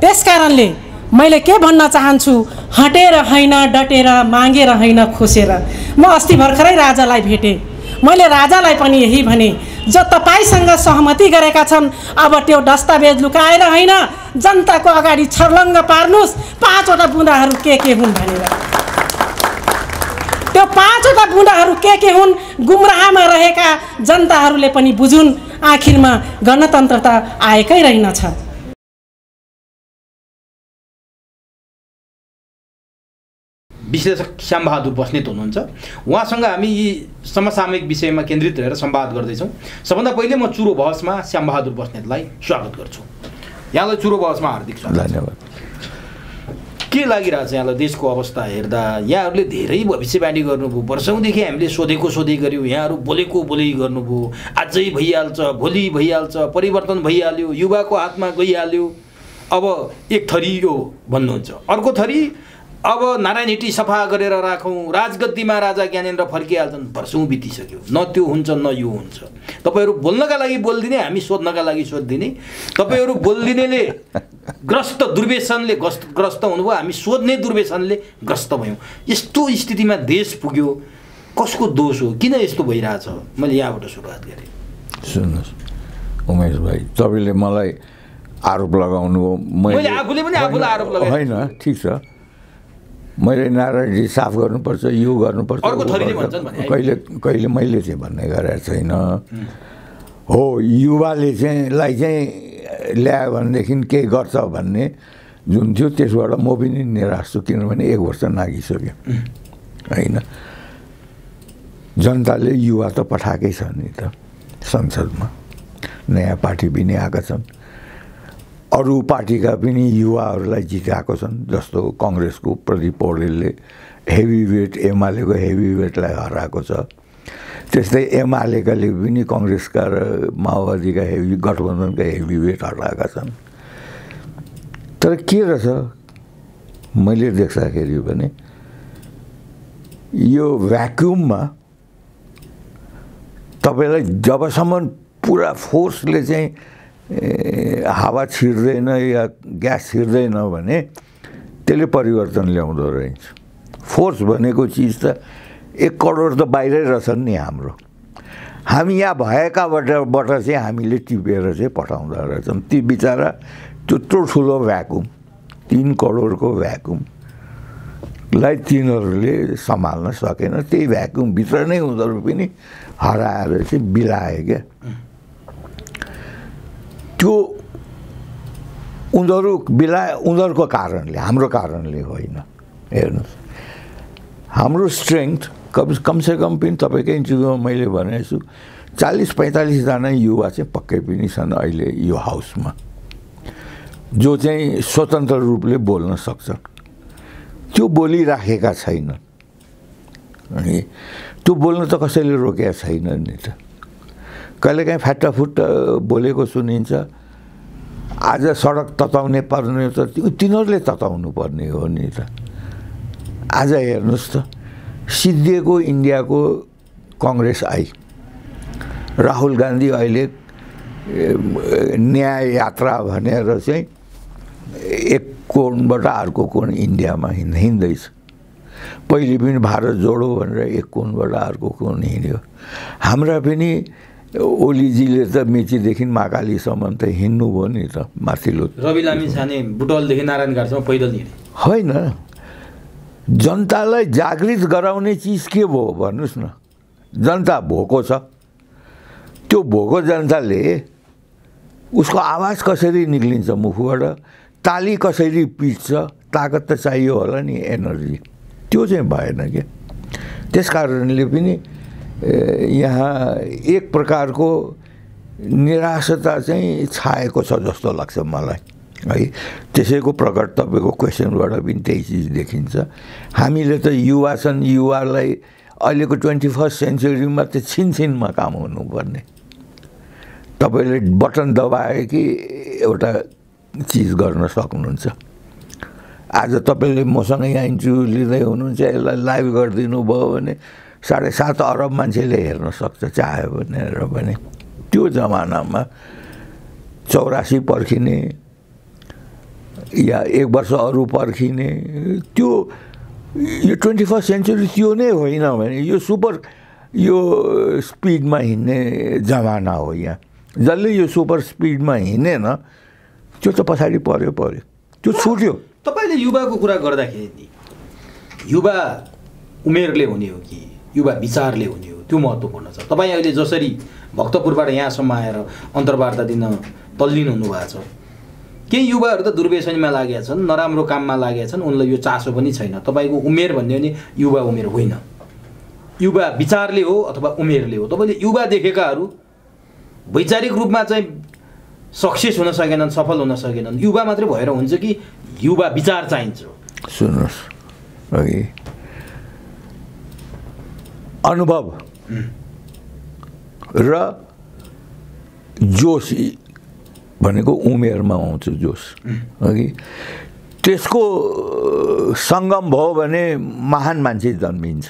त्यस कारणले मैले के भन्न चाहन्छु हटेर होइन डटेर मागेर होइन खोसेर म अस्ति भर्खरै राजालाई भेटेँ। मैले राजालाई पनि यही भने जो तपाईँसँग सहमति गरेका छन् अब त्यो दस्तावेज लुकाएर होइन जनताको अगाडि छर्लङ्ग पार्नुहोस् पाँचवटा बुँदाहरू के के हुन् भनेर। त्यो पाँचवटा बुँदाहरू के के हुन् गुमराहमा रहेका जनताहरूले पनि बुझुन् आखिरमा गणतन्त्र त आएकै रहेनछ। विश्लेषक श्यामबहादुर बस्नेत हुनुहुन्छ। उहाँसँग हामी यी समसामयिक विषयमा केन्द्रित रहेर संवाद गर्दैछौँ। सबभन्दा पहिले म चुरो बहसमा श्यामबहादुर बस्नेतलाई स्वागत गर्छु। यहाँलाई चुरो बहसमा हार्दिक स्वागत। धन्यवाद। के लागिरहेछ यहाँलाई देशको अवस्था हेर्दा? यहाँहरूले धेरै भविष्यवाणी गर्नुभयो। वर्षौँदेखि हामीले सोधेको सोधै गऱ्यौँ। यहाँहरू बोलेको बोलै गर्नुभयो। आजै भइहाल्छ भोलि भइहाल्छ परिवर्तन भइहाल्यो युवाको हातमा गइहाल्यो। अब एक थरी यो भन्नुहुन्छ। अर्को थरी अब नारायण हिटी सफा गरेर राखौँ राजगद्दीमा राजा ज्ञानेन्द्र फर्किहाल्छन् वर्षौँ बितिसक्यो न त्यो हुन्छ न यो हुन्छ तपाईँहरू बोल्नका लागि बोलिदिने हामी सोध्नका लागि सोधिदिने तपाईँहरू बोलिदिनेले ग्रस्त दुर्व्यसनले ग्रस्त ग्रस्त हुनुभयो हामी सोध्ने दुर्व्यसनले ग्रस्त भयौँ यस्तो स्थितिमा देश पुग्यो कसको दोष हो किन यस्तो भइरहेछ मैले यहाँबाट सुरुवात गरेँ सुन्नुहोस् उमेश भाइ तपाईँले मलाई आरोप लगाउनु हो मैले आफूले पनि आफूलाई आरोप लगाएँ। होइन ठिक छ मैले नारायणजी साफ गर्नुपर्छ यो गर्नुपर्छ। कहिले कहिले मैले चाहिँ भन्ने गरेको छैन। हो युवाले चाहिँ लाई चाहिँ ल्यायो भनेदेखि केही गर्छ भन्ने जुन थियो त्यसबाट म पनि निराश छु किनभने एक वर्ष नागिसक्यो। होइन? जनताले युवा त पठाएकै छ नि त संसदमा। नयाँ पार्टी पनि आएका छन्। अरू पार्टीका पनि युवाहरूलाई जिताएको छन् जस्तो कङ्ग्रेसको प्रदीप पौडेलले हेभी वेट एमालेको हेभी वेटलाई हराएको छ। त्यस्तै एमालेकाले पनि कङ्ग्रेसका र माओवादीका हेभी गठबन्धनका हेभी वेट हराएका छन्। तर के रहेछ? मैले देख्दाखेरि भने यो भ्याक्युममा तपाईँलाई जबसम्म पुरा फोर्सले चाहिँ हावा छिर्दैन या ग्यास छिर्दैन भने त्यसले परिवर्तन ल्याउँदो रहेछ। फोर्स भनेको चिज त एक करोड त बाहिरै रहेछन् नि हाम्रो। हामी यहाँ भएकाबाट बाट चाहिँ हामीले टिपेर चाहिँ पठाउँदो रहेछौँ ती बिचरा त्यत्रो ठुलो भ्याकुम तिन करोडको भ्याकुमलाई तिनीहरूले सम्हाल्न सकेन। त्यही भ्याकुमभित्र नै उनीहरू पनि हराएर चाहिँ बिलाए क्या। त्यो उनीहरू बिला उनीहरूको कारणले हाम्रो कारणले होइन। हेर्नुहोस्। हाम्रो स्ट्रेङ्थ कम कमसेकम पनि तपाईँकै इन्टरभ्यूमा मैले भनेको छु चालिस पैँतालिसजना युवा चाहिँ पक्कै पनि छन् अहिले यो हाउसमा जो चाहिँ स्वतन्त्र रूपले बोल्न सक्छन् त्यो बोलिराखेका छैनन्। अनि त्यो बोल्न त कसैले रोकेका छैन नि त। कहिलेकाहीँ फ्याट्टाफुट्ट बोलेको सुनिन्छ। आज सडक तताउने पर्ने त तिनीहरूले तताउनु पर्ने हो नि त। आज हेर्नुहोस् त सिद्धिएको इन्डियाको कङ्ग्रेस आई। राहुल गान्धी अहिले न्याय यात्रा भनेर चाहिँ एक कोणबाट अर्को कोण इन्डियामा हिँड हिँड्दैछ। पहिले पनि भारत जोडो भनेर एक कोणबाट अर्को कोण हिँड्यो। हाम्रा पनि ओलीजीले त मेचीदेखि महाकालीसम्म त हिँड्नुभयो नि त माथिल्लो। रवि लामी छाने बुटवलदेखि नारायण घाटसम्म पैदल हिँडे। होइन। जनतालाई जागृत गराउने चिज के भयो भन्नुहोस् न। जनता भोको छ। त्यो भोको जनताले उसको आवाज कसरी निक्लिन्छ मुखबाट? ताली कसरी पिट्छ? ताकत त चाहियो होला नि एनर्जी। त्यो चाहिँ भएन क्या त्यस कारणले पनि यहाँ एक प्रकारको निराशता चाहिँ छाएको छ जस्तो लाग्छ मलाई। है त्यसैको प्रकट तपाईँको क्वेसनबाट पनि त्यही चिज देखिन्छ। हामीले त युवा छन् युवालाई अहिलेको ट्वेन्टी फर्स्ट सेन्चुरीमा त छिनछिनमा काम हुनुपर्ने। तपाईँले बटन दबाए कि एउटा चिज गर्न सक्नुहुन्छ। आज तपाईँले मसँग यहाँ इन्टरभ्यू लिँदै हुनुहुन्छ यसलाई लाइभ गरिदिनु भयो भने साढे सात अरब मान्छेले हेर्न सक्छ चाह्यो भनेर भने त्यो जमानामा चौरासी पर्खिने या एक वर्ष अरू पर्खिने त्यो यो ट्वेन्टी फर्स्ट सेन्चुरी त्यो नै होइन भने यो सुपर यो स्पिडमा हिँड्ने जमाना हो यहाँ। जसले यो सुपर स्पिडमा हिँडेन त्यो त पछाडि पऱ्यो पऱ्यो त्यो छुट्यो। तपाईँले युवाको कुरा गर्दाखेरि युवा उमेरले हुने हो कि युवा विचारले हुने हो। त्यो महत्त्वपूर्ण छ। तपाईँ अहिले जसरी भक्तपुरबाट यहाँसम्म आएर अन्तर्वार्ता दिन तल्लीन हुनुभएको छ केही युवाहरू त दुर्व्यसनीमा लागेका छन् नराम्रो काममा लागेका छन् उनलाई यो चासो पनि छैन। तपाईँको उमेर भन्यो भने युवा उमेर होइन। युवा विचारले हो अथवा उमेरले हो। तपाईँले युवा देखेकाहरू वैचारिक रूपमा चाहिँ सक्सेस हुन सकेनन् सफल हुन सकेनन्। युवा मात्रै भएर हुन्छ कि युवा विचार चाहिन्छ। सुन्नुहोस् अघि अनुभव। र जोस भनेको उमेरमा आउँछ जोस अघि त्यसको सङ्गम भयो भने महान मान्छे जन्मिन्छ।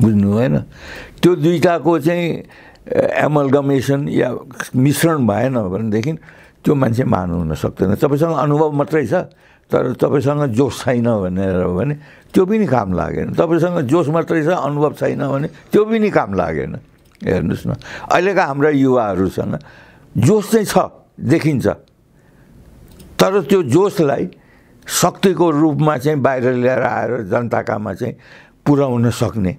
बुझ्नु भएन? त्यो दुइटाको चाहिँ एमल्गमेसन या मिश्रण भएन भनेदेखि त्यो मान्छे महान हुन सक्दैन। तपाईँसँग अनुभव मात्रै छ। तर तपाईँसँग जोस छैन भनेर भने त्यो पनि काम लागेन। तपाईँसँग जोस मात्रै छ अनुभव छैन भने त्यो पनि काम लागेन। हेर्नुहोस् न अहिलेका हाम्रा युवाहरूसँग जोस चाहिँ छ देखिन्छ। तर त्यो जोसलाई शक्तिको रूपमा चाहिँ बाहिर ल्याएर आएर जनताकामा चाहिँ पुर्याउन सक्ने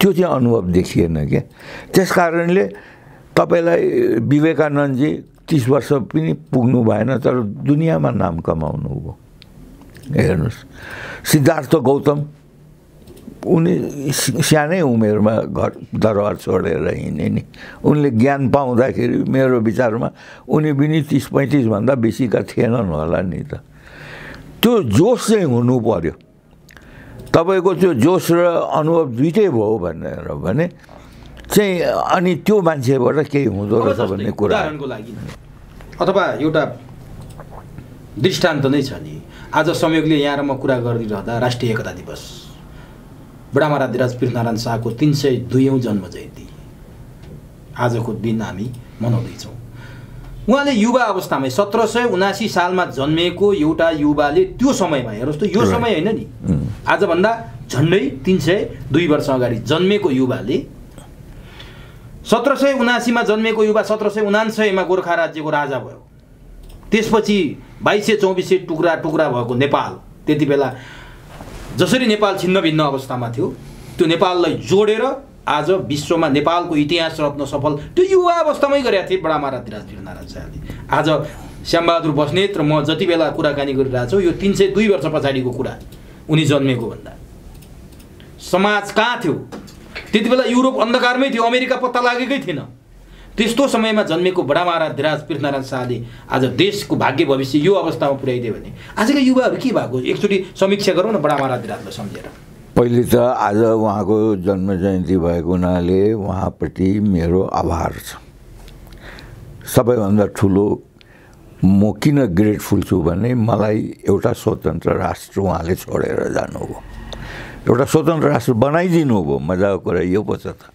त्यो चाहिँ अनुभव देखिएन क्या। त्यस कारणले तपाईँलाई विवेकानन्दजी तिस वर्ष पनि पुग्नु भएन तर दुनियाँमा नाम कमाउनु भयो हेर्नुहोस् सिद्धार्थ गौतम उनी सानै उमेरमा घर दरबार छोडेर हिँडे नि। उनले ज्ञान पाउँदाखेरि मेरो विचारमा उनी पनि तिस पैँतिसभन्दा बेसीका थिएनन् होला नि त। त्यो जोस चाहिँ हुनु पर्यो। तपाईँको त्यो जोस र अनुभव दुइटै भयो भनेर भने चाहिँ अनि त्यो मान्छेबाट केही हुँदो रहेछ भन्ने कुरा। उदाहरणको लागि अथवा एउटा दृष्टान्त नै छ नि। आज संयोगले यहाँ र म कुरा गरिरहँदा राष्ट्रिय एकता दिवस। बुढामा राधिराज पृथ्वीनारायण शाहको तिन सय दुईौँ जन्म जयन्ती आजको दिन हामी मनाउँदैछौँ। उहाँले युवा अवस्थामै सत्र सय उनासी सालमा जन्मेको एउटा युवाले त्यो समयमा हेर्नुहोस् त यो समय होइन नि। आजभन्दा झन्डै तिन सय दुई वर्ष अगाडि जन्मेको युवाले सत्र सय उनासीमा जन्मेको युवा सत्र सय उनान्सयमा गोर्खा राज्यको राजा भयो। त्यसपछि बाइस सय चौबिस सय टुक्रा टुक्रा भएको नेपाल। त्यति बेला जसरी नेपाल छिन्न भिन्न अवस्थामा थियो त्यो नेपाललाई जोडेर आज विश्वमा नेपालको इतिहास रत्न सफल त्यो युवा अवस्थामै गरेका थिए बडा महाराज वीरनारायण शाहले। आज श्यामबहादुर बस्नेत र म जति बेला कुराकानी गरिरहेको छु यो तिन सय दुई वर्ष पछाडिको कुरा। उनी जन्मेको भन्दा। समाज कहाँ थियो? त्यति बेला युरोप अन्धकारमै थियो अमेरिका पत्ता लागेकै थिएन। त्यस्तो समयमा जन्मेको बडा महाराज पृथ्वीनारायण शाहले आज देशको भाग्य भविष्य यो अवस्थामा पुर्याइदियो भने आजका युवाहरू के भएको? एकचोटि समीक्षा गरौँ न बडा महाराज धिराजलाई सम्झेर। पहिले त आज उहाँको जन्म जयन्ती भएको हुनाले उहाँप्रति मेरो आभार छ। सबैभन्दा ठुलो म किन ग्रेटफुल छु भने मलाई एउटा स्वतन्त्र राष्ट्र उहाँले छोडेर जानुभयो। एउटा स्वतन्त्र राष्ट्र बनाइदिनु भयो मजाको कुरा यो पो छ त।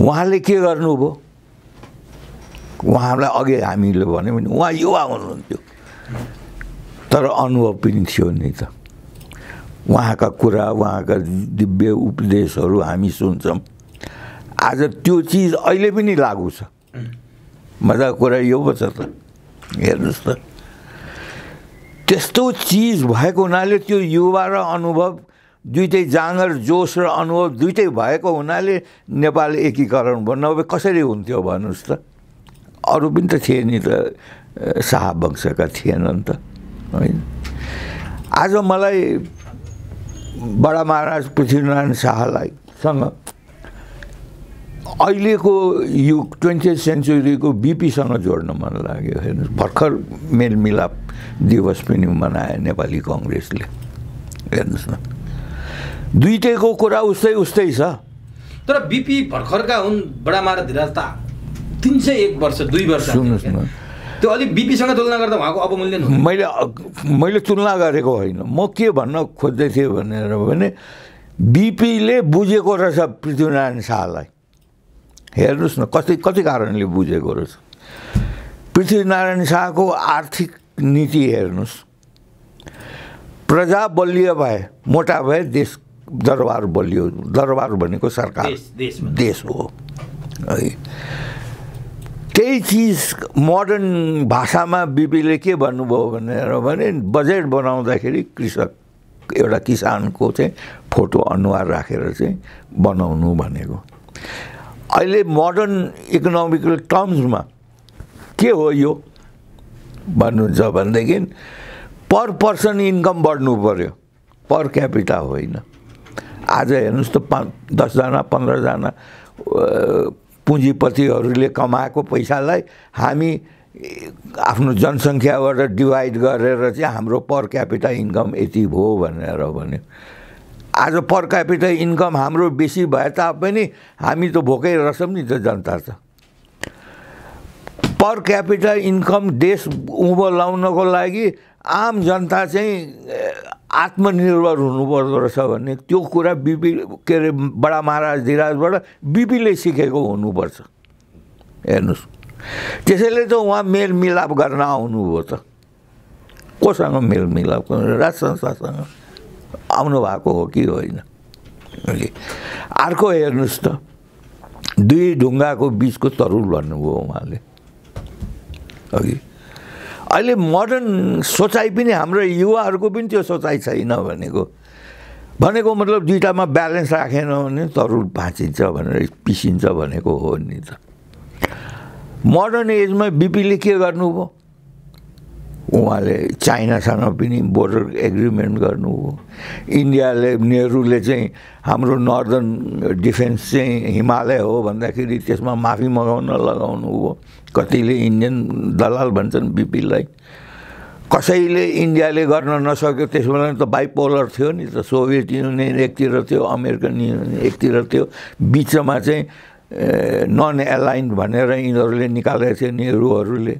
उहाँले के गर्नुभयो उहाँलाई अघि हामीले भन्यो भने उहाँ युवा हुनुहुन्थ्यो। तर अनुभव पनि थियो नि त। उहाँका कुरा उहाँका दिव्य उपदेशहरू हामी सुन्छौँ। आज त्यो चिज अहिले पनि लागु छ। मजाको कुरा यो पो छ त। हेर्नुहोस् त। त्यस्तो चिज भएको हुनाले त्यो युवा र अनुभव दुइटै जाँगर जोस र अनुभव दुइटै भएको हुनाले नेपाल एकीकरण भयो नभए कसरी हुन्थ्यो भन्नुहोस् त? अरू पनि त थिए नि त अ, शाह वंशका थिएनन् त होइन? आज मलाई बडा महाराज पृथ्वीनारायण शाहलाई सँग अहिलेको युग ट्वेन्टी सेन्चुरीको बिपीसँग जोड्न मन लाग्यो हेर्नुहोस् भर्खर मेलमिलाप दिवस पनि मनायो नेपाली कङ्ग्रेसले। हेर्नुहोस् न। दुइटैको कुरा उस्तै उस्तै छ। तर बिपी भर्खरका हुन् बडा महाराज धिराज त तिन सय एक वर्ष दुई वर्ष। सुन्नुहोस् न। त्यो अलिक बिपीसँग तुलना गर्दा उहाँको अवमूल्यन मैले मैले तुलना गरेको होइन। म के भन्न खोज्दै थिएँ भनेर भने बिपीले बुझेको रहेछ पृथ्वीनारायण शाहलाई। हेर्नुहोस् न कति कति कारणले बुझेको रहेछ। पृथ्वीनारायण शाहको आर्थिक नीति हेर्नुहोस्। प्रजा बलियो भए मोटा भए देश दरबार बलियो दरबार भनेको सरकार। देश- देश हो। है। त्यही चिज मोडर्न भाषामा बिपीले के भन्नुभयो भनेर भने बजेट बनाउँदाखेरि कृषक एउटा किसानको चाहिँ फोटो अनुहार राखेर चाहिँ बनाउनु भनेको। अहिले मोडर्न इकोनोमिकल टर्म्समा के हो यो? भन्नुहुन्छ भनेदेखि पर पर्सन इन्कम बढ्नु पऱ्यो पर क्यापिटा होइन। आज हेर्नुहोस् त पाँच दसजना पन्ध्रजना पुँजीपतिहरूले कमाएको पैसालाई हामी आफ्नो जनसङ्ख्याबाट डिभाइड गरेर चाहिँ हाम्रो पर क्यापिटा इन्कम यति भयो भनेर भन्यो। आज पर क्यापिटा इन्कम हाम्रो बेसी भए तापनि हामी त भोकै रहेछौँ नि त जनता त। पर क्यापिटल इन्कम देश उँभो लाउनको लागि आम जनता चाहिँ आत्मनिर्भर हुनुपर्दो रहेछ भन्ने त्यो कुरा बिपी के अरे बडा महाराज धिराजबाट बिपीले सिकेको हुनुपर्छ हेर्नुहोस् त्यसैले त उहाँ मेलमिलाप गर्न आउनुभयो त कोसँग मेलमिलाप राज संस्थासँग आउनु भएको हो कि होइन। अर्को हेर्नुहोस् त दुई ढुङ्गाको बिचको तरुल भन्नुभयो उहाँले अघि अहिले मोडर्न सोचाइ पनि हाम्रो युवाहरूको पनि त्यो सोचाइ छैन भनेको। भनेको मतलब दुइटामा ब्यालेन्स राखेन भने तरुल भाँचिन्छ भनेर पिसिन्छ भनेको हो नि त। मोडर्न एजमा बिपीले के गर्नुभयो? उहाँले चाइनासँग पनि बोर्डर एग्रिमेन्ट गर्नुभयो इन्डियाले नेहरूले चाहिँ हाम्रो नर्दर्न डिफेन्स चाहिँ हिमालय हो भन्दाखेरि त्यसमा माफी मगाउन लगाउनु हो। कतिले इन्डियन दलाल भन्छन् बिपीलाई कसैले इन्डियाले गर्न नसक्यो त्यस बेला त बाइपोलर थियो नि त। सोभियत युनियन एकतिर थियो अमेरिकन युनियन एकतिर थियो। बिचमा चाहिँ नन एलाइन भनेर यिनीहरूले निकालेको थियो नेहरूहरूले।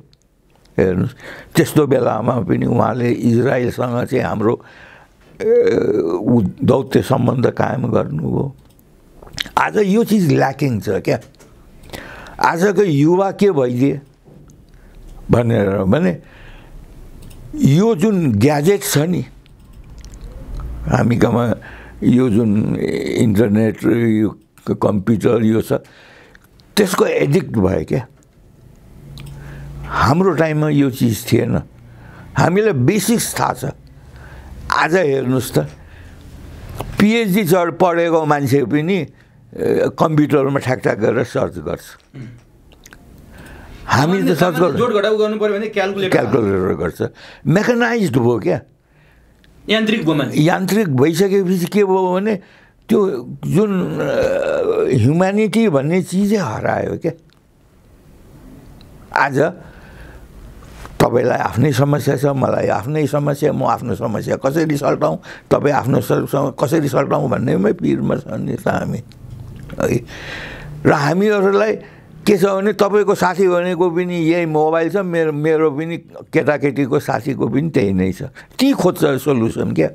हेर्नुहोस्। त्यस्तो बेलामा पनि उहाँले इजरायलसँग चाहिँ हाम्रो दौत्य सम्बन्ध कायम गर्नुभयो। आज यो चिज ल्याकिङ छ क्या। आजको युवा के भइदिए? भनेर भने यो जुन ग्याजेट छ नि हामीकोमा यो जुन इन्टरनेट यो कम्प्युटर यो छ त्यसको एडिक्ट भयो क्या। हाम्रो टाइममा यो चिज थिएन। हामीलाई बेसिक्स थाहा छ। आज हेर्नुहोस् त पिएचडी चढ पढेको मान्छे पनि कम्प्युटरमा ठ्याकठ्याक गरेर सर्च गर्छ। हामी त सर्च गर्छ। क्यालकुलेटर। गर्छ। मेकनाइज्ड भयो क्या। यान्त्रिक यान्त्रिक भइसकेपछि के भयो भने त्यो जुन ह्युम्यानिटी भन्ने चिजै हरायो क्या। आज तपाईँलाई आफ्नै समस्या छ मलाई आफ्नै समस्या म आफ्नो समस्या कसरी सल्टाउँ तपाईँ आफ्नो कसरी सल्टाउँ भन्नेमै पिरमा छ नि त हामी है? र हामीहरूलाई के छ भने तपाईँको साथी भनेको पनि यही मोबाइल छ मेरो मेरो पनि केटाकेटीको साथीको पनि त्यही नै छ। ती खोज्छ सल्युसन क्या?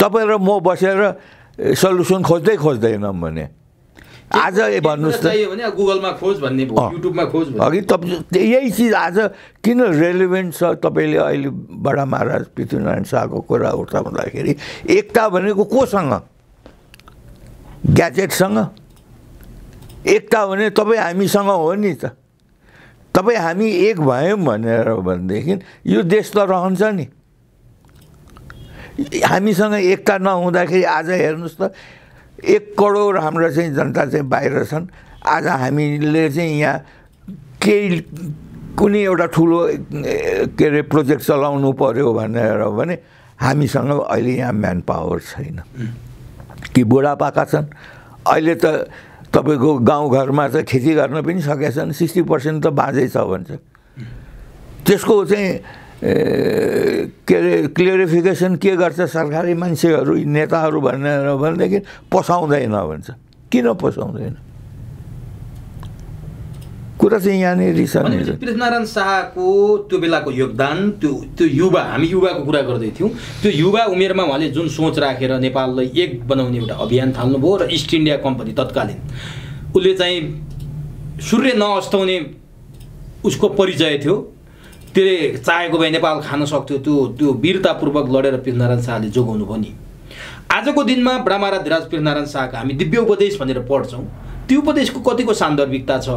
तपाईँ र म बसेर सल्युसन खोज्दै खोज्दैनौँ भने। आज भन्नुहोस् त। चाहियो भने अब गुगलमा खोज भन्ने भयो अँ। युट्युबमा खोज भन्ने अघि तपाईँ यही चिज आज किन रेलिभेन्ट छ तपाईँले अहिले बडा महाराज पृथ्वीनारायण शाहको कुरा उठाउँदाखेरि एकता भनेको कोसँग? ग्याजेटसँग एकता भने तपाईँ हामीसँग हो नि त। तपाईँ हामी एक भयौँ भनेर भनेदेखि यो देश त रहन्छ नि। हामीसँग एकता नहुँदाखेरि आज हेर्नुहोस् त एक करोड हाम्रो चाहिँ जनता चाहिँ बाहिर छन्। आज हामीले चाहिँ यहाँ केही कुनै एउटा ठुलो के अरे प्रोजेक्ट चलाउनु पऱ्यो भनेर भने हामीसँग अहिले यहाँ म्यान पावर छैन। कि बुढापाका छन्। अहिले त तपाईँको गाउँघरमा त खेती गर्न पनि सकेका छन्। सिक्सटी पर्सेन्ट त बाँझै छ भन्छ। त्यसको चाहिँ के अरे क्लियरिफिकेसन के गर्छ सरकारी मान्छेहरू नेताहरू भनेर भनेदेखि पोसाउँदैन भन्छ। किन पोसाउँदैन? कुरा चाहिँ यहाँनिर पृथ्वीनारायण शाहको त्यो बेलाको योगदान त्यो त्यो युवा हामी युवाको कुरा गर्दै थियौँ। त्यो युवा उमेरमा उहाँले जुन सोच राखेर नेपाललाई एक बनाउने एउटा अभियान थाल्नुभयो र इस्ट इन्डिया कम्पनी तत्कालीन उसले चाहिँ सूर्य नअस्ताउने उसको परिचय थियो। त्यसले चाहेको भए नेपाल खान सक्थ्यो त्यो त्यो वीरतापूर्वक लडेर पृथ्वीनारायण शाहले जोगाउनु भयो नि आजको दिनमा ब्रह्मारा धिराज पृथ्वीनारायण शाहका हामी दिव्य उपदेश भनेर पढ्छौँ। त्यो उपदेशको कतिको सान्दर्भिकता छ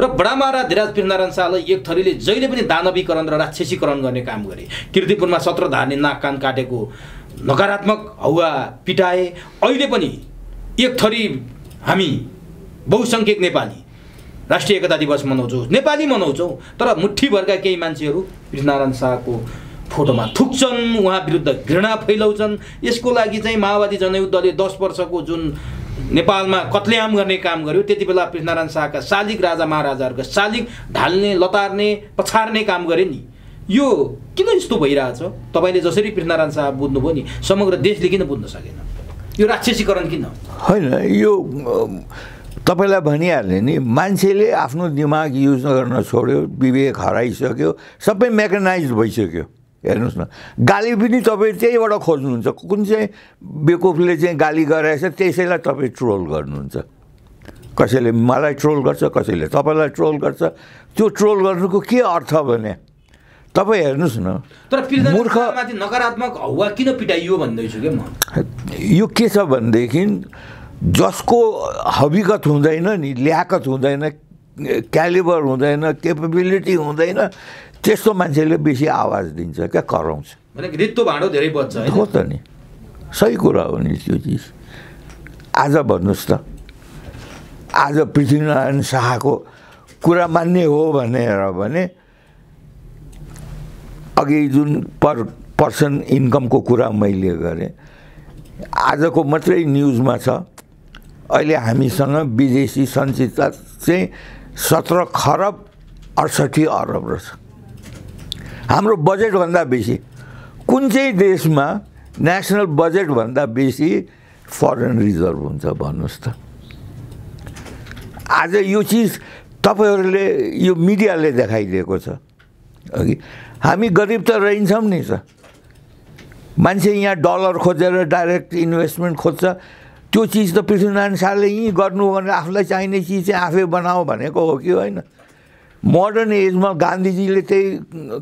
र ब्रह्मारा धिराज पृथ्वीनारायण शाहलाई एक थरीले जहिले पनि दानवीकरण र राक्षसीकरण गर्ने काम गरे। किर्तिपुरमा सत्र धार्ने नाक कान काटेको नकारात्मक हौवा पिटाए। अहिले पनि एक थरी हामी बहुसङ्ख्यक नेपाली राष्ट्रिय एकता दिवस मनाउँछौँ नेपाली मनाउँछौँ तर मुठीभरका केही मान्छेहरू पृथ्वीनारायण शाहको फोटोमा थुक्छन् उहाँ विरुद्ध घृणा फैलाउँछन्। यसको लागि चाहिँ माओवादी जनयुद्धले दस वर्षको जुन नेपालमा कत्लेआम गर्ने काम गर्यो त्यति बेला पृथ्वीनारायण शाहका शालिग राजा महाराजाहरूका शालिग ढाल्ने लतार्ने पछार्ने काम गरे नि। यो किन यस्तो भइरहेछ? तपाईँले जसरी पृथ्वीनारायण शाह बुझ्नुभयो नि समग्र देशले किन बुझ्न सकेन? यो राक्षसीकरण किन? होइन यो तपाईँलाई भनिहालेँ नि मान्छेले आफ्नो दिमाग युज गर्न छोड्यो विवेक हराइसक्यो सबै मेकनाइज भइसक्यो। हेर्नुहोस् न गाली पनि तपाईँ त्यहीबाट खोज्नुहुन्छ। कुन चाहिँ बेकुफले चाहिँ गाली गराएछ त्यसैलाई तपाईँ ट्रोल गर्नुहुन्छ। कसैले मलाई ट्रोल गर्छ कसैले तपाईँलाई ट्रोल गर्छ। त्यो ट्रोल गर्नुको के अर्थ भने तपाईँ हेर्नुहोस् न तर मूर्ख नकारात्मक हौवा किन पिटाइयो भन्दैछु क्या म? यो के छ भनेदेखि जसको हविगत हुँदैन नि ल्याकत हुँदैन क्यालिबर हुँदैन केपेबिलिटी हुँदैन त्यस्तो मान्छेले बेसी आवाज दिन्छ क्या कराउँछ। रित्तो भाँडो धेरै होइन? हो त नि। सही कुरा हो नि त्यो चिज। आज भन्नुहोस् त। आज पृथ्वीनारायण शाहको कुरा मान्ने हो भनेर भने अघि जुन पर पर्सन इन्कमको कुरा मैले गरेँ आजको मात्रै न्युजमा छ। अहिले हामीसँग विदेशी सञ्चितता चाहिँ सत्र खरब अडसट्ठी अरब रहेछ। हाम्रो बजेटभन्दा बेसी कुन चाहिँ देशमा नेसनल बजेटभन्दा बेसी फरेन रिजर्भ हुन्छ भन्नुहोस् त? आज यो चिज तपाईँहरूले यो मिडियाले देखाइदिएको छ। अघि हामी गरिब त रहन्छौँ नि त। मान्छे यहाँ डलर खोजेर डाइरेक्ट इन्भेस्टमेन्ट खोज्छ। त्यो चिज त पृथ्वीनारायण शाहले यहीँ गर्नु भने आफूलाई चाहिने चिज चाहिँ आफै बनाऊ भनेको हो कि होइन? मोडर्न एजमा गान्धीजीले त्यही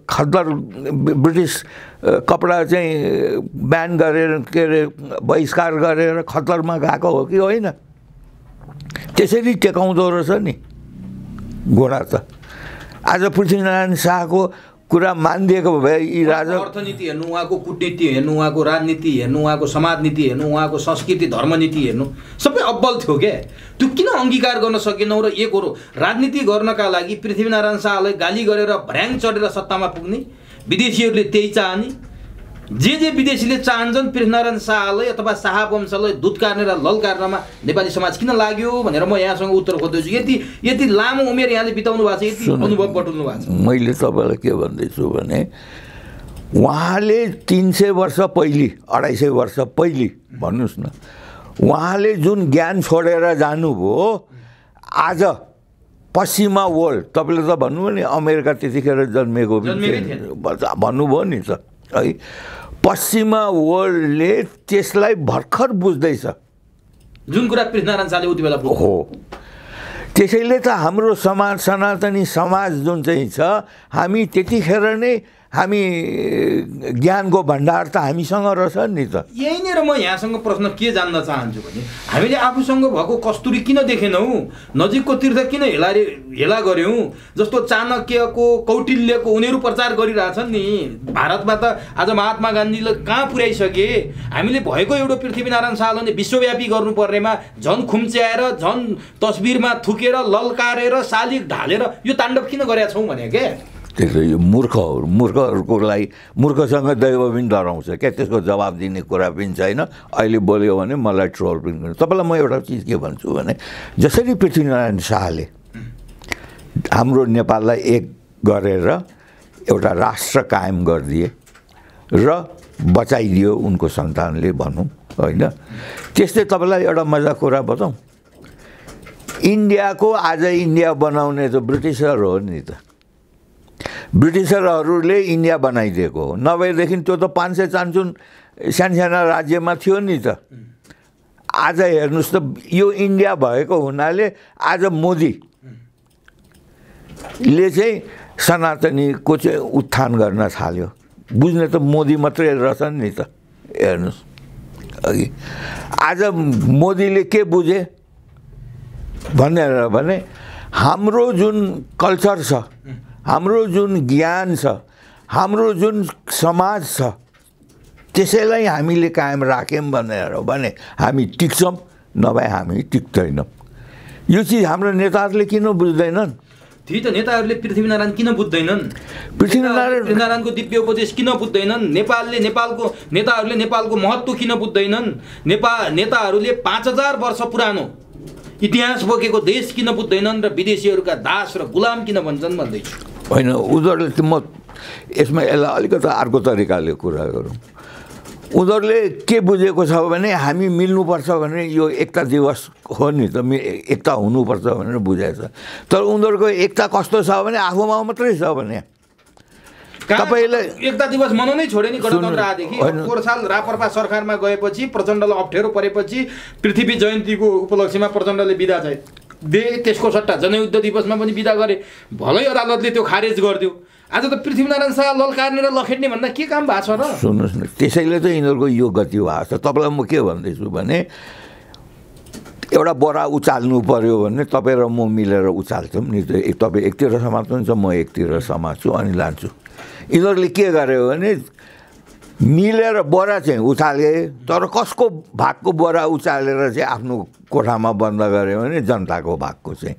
खद्दर ब्रिटिस कपडा चाहिँ ब्यान गरेर के अरे बहिष्कार गरेर खद्दरमा गएको हो कि होइन? त्यसरी टेकाउँदो रहेछ नि। घोडा त। आज पृथ्वीनारायण शाहको कुरा मानिदिएको भए यी राजा अर्थनीति हेर्नु उहाँको कुटनीति हेर्नु उहाँको राजनीति हेर्नु उहाँको समाज नीति हेर्नु उहाँको संस्कृति धर्मनीति हेर्नु सबै अब्बल थियो क्या त्यो किन अङ्गीकार गर्न सकेनौँ र एक हो राजनीति गर्नका लागि पृथ्वीनारायण शाहलाई गाली गरेर भ्याङ चढेर सत्तामा पुग्ने विदेशीहरूले त्यही चाहने जे जे विदेशीले चाहन्छन् पृथ्वीनारायण शाहलाई अथवा शाह वंशलाई दुत्कार्ने र ललकार्नमा नेपाली समाज किन लाग्यो भनेर म यहाँसँग उत्तर खोज्दैछु। यति यति लामो उमेर यहाँले बिताउनु भएको छ यति। अनुभव बटुल्नु भएको छ। मैले तपाईँलाई के भन्दैछु भने उहाँले तिन सय वर्ष पहिली अढाई सय वर्ष पहिली भन्नुहोस् न उहाँले जुन ज्ञान छोडेर जानुभयो आज पश्चिमा वर्ल्ड तपाईँले त भन्नुभयो नि अमेरिका त्यतिखेर जन्मेको भन्नुभयो नि त है। पश्चिमा वर्ल्डले त्यसलाई भर्खर बुझ्दैछ जुन कुरा पृथ्वीनारायण शाहले उति बेला। हो त्यसैले त हाम्रो समाज सनातनी समाज जुन चाहिँ छ हामी त्यतिखेर नै हामी ज्ञानको भण्डार त हामीसँग रहेछ नि त। यहीँनिर म यहाँसँग प्रश्न के जान्न चाहन्छु भने हामीले आफूसँग भएको कस्तुरी किन देखेनौँ? नजिकको तीर्थ किन हेला हेला गऱ्यौँ? जस्तो चाणक्यको कौटिल्यको उनीहरू प्रचार गरिरहेछन् नि। भारतमा त आज महात्मा गान्धीले कहाँ पुर्याइसके? हामीले भएको एउटा पृथ्वीनारायण शाहलाई नै विश्वव्यापी गर्नुपर्नेमा झन् खुम्च्याएर झन् तस्बिरमा थुकेर ललकारेर शालिग ढालेर यो ताण्डव किन गरेका छौँ भने के? त्यसो यो मूर्खहरू मूर्खहरूको लागि मूर्खसँग दैव पनि डराउँछ। क्या त्यसको जवाब दिने कुरा पनि छैन। अहिले बोल्यो भने मलाई ट्रोल पनि गर्नु। तपाईँलाई म एउटा चिज के भन्छु भने जसरी पृथ्वीनारायण शाहले हाम्रो नेपाललाई एक गरेर एउटा राष्ट्र कायम गरिदिए र बचाइदियो उनको सन्तानले भनौँ होइन? त्यस्तै तपाईँलाई एउटा मजा कुरा बताउँ। इन्डियाको आज इन्डिया बनाउने त ब्रिटिसर हो नि त। ब्रिटिसरहरूले इन्डिया बनाइदिएको हो। नभएदेखि त्यो त पाँच सय चान्चुन सानसाना राज्यमा थियो नि त। आज हेर्नुहोस् त यो इन्डिया भएको हुनाले आज मोदीले चाहिँ सनातनीको चाहिँ उत्थान गर्न थाल्यो। बुझ्ने त मोदी मात्रै रहेछन् नि त हेर्नुहोस्। अघि आज मोदीले के बुझे? भनेर भने हाम्रो जुन कल्चर छ हाम्रो जुन ज्ञान छ हाम्रो जुन समाज छ त्यसैलाई हामीले कायम राख्यौँ भनेर भने हामी टिक्छौँ नभए हामी टिक्दैनौँ। यो चिज हाम्रो नेताहरूले किन बुझ्दैनन्? त्यही त नेताहरूले पृथ्वीनारायण किन बुझ्दैनन्? पृथ्वीनारायण- पृथ्वीनारायणको दिव्य उपदेश किन बुझ्दैनन्? नेपालले नेपालको नेताहरूले नेपालको महत्त्व किन बुझ्दैनन्? नेपाल नेताहरूले पाँच हजार वर्ष पुरानो इतिहास बोकेको देश किन बुझ्दैनन् र विदेशीहरूका दास र गुलाम किन भन्छन् भन्दैछु। होइन उनीहरूले त म यसमा यसलाई अलिकति अर्को तरिकाले कुरा गरौँ। उनीहरूले के बुझेको छ भने हामी मिल्नुपर्छ भने यो एकता दिवस हो नि त मि एकता हुनुपर्छ भनेर बुझाएको छ तर उनीहरूको एकता कस्तो छ भने आफूमा मात्रै छ भने। तपाईँलाई- एकता दिवस मनाउनै छोडे नि गणतन्त्र आएदेखि। पोहोर साल रापरपा सरकारमा गएपछि प्रचण्डलाई अप्ठ्यारो परेपछि पृथ्वी जयन्तीको उपलक्ष्यमा प्रचण्डले बिदा चाहिँ दे त्यसको सट्टा जनयुद्ध दिवसमा पनि बिदा गरे। भलै अदालतले त्यो खारेज गरिदियो। आज त पृथ्वीनारायण शाह ललकार्ने र लखेट्ने भन्दा के काम भएको छ र? सुन्नुहोस् न त्यसैले त यिनीहरूको यो गति भएको छ। तपाईँलाई म के भन्दैछु भने एउटा बोरा उचाल्नु पऱ्यो भने तपाईँ र म मिलेर उचाल्छौँ। नि तपाईँ एकतिर समात्नुहुन्छ म एकतिर समात्छु अनि लान्छु। यिनीहरूले के गर्यो भने मिलेर बोरा चाहिँ उचाले तर कसको भागको बोरा उचालेर चाहिँ आफ्नो कोठामा बन्द गर्यो भने जनताको भागको चाहिँ।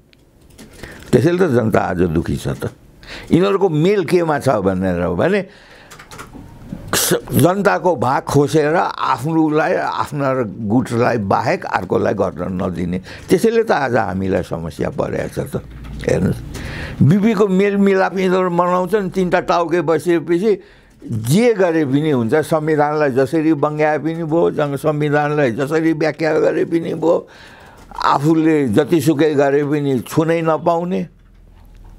त्यसैले त जनता आज दुखी छ त। यिनीहरूको मेल केमा छ भनेर भने जनताको भाग खोसेर आफ्नोलाई आफ्ना गुटलाई बाहेक अर्कोलाई गर्न नदिने। त्यसैले त आज हामीलाई समस्या परेको छ त। हेर्नुहोस् बिपीको मेलमिलाप यिनीहरू मनाउँछन् तिनवटा टाउके बसेपछि जे गरे पनि हुन्छ संविधानलाई जसरी बङ्ग्याए पनि भयो जङ संविधानलाई जसरी व्याख्या गरे पनि भयो आफूले जतिसुकै गरे पनि छुनै नपाउने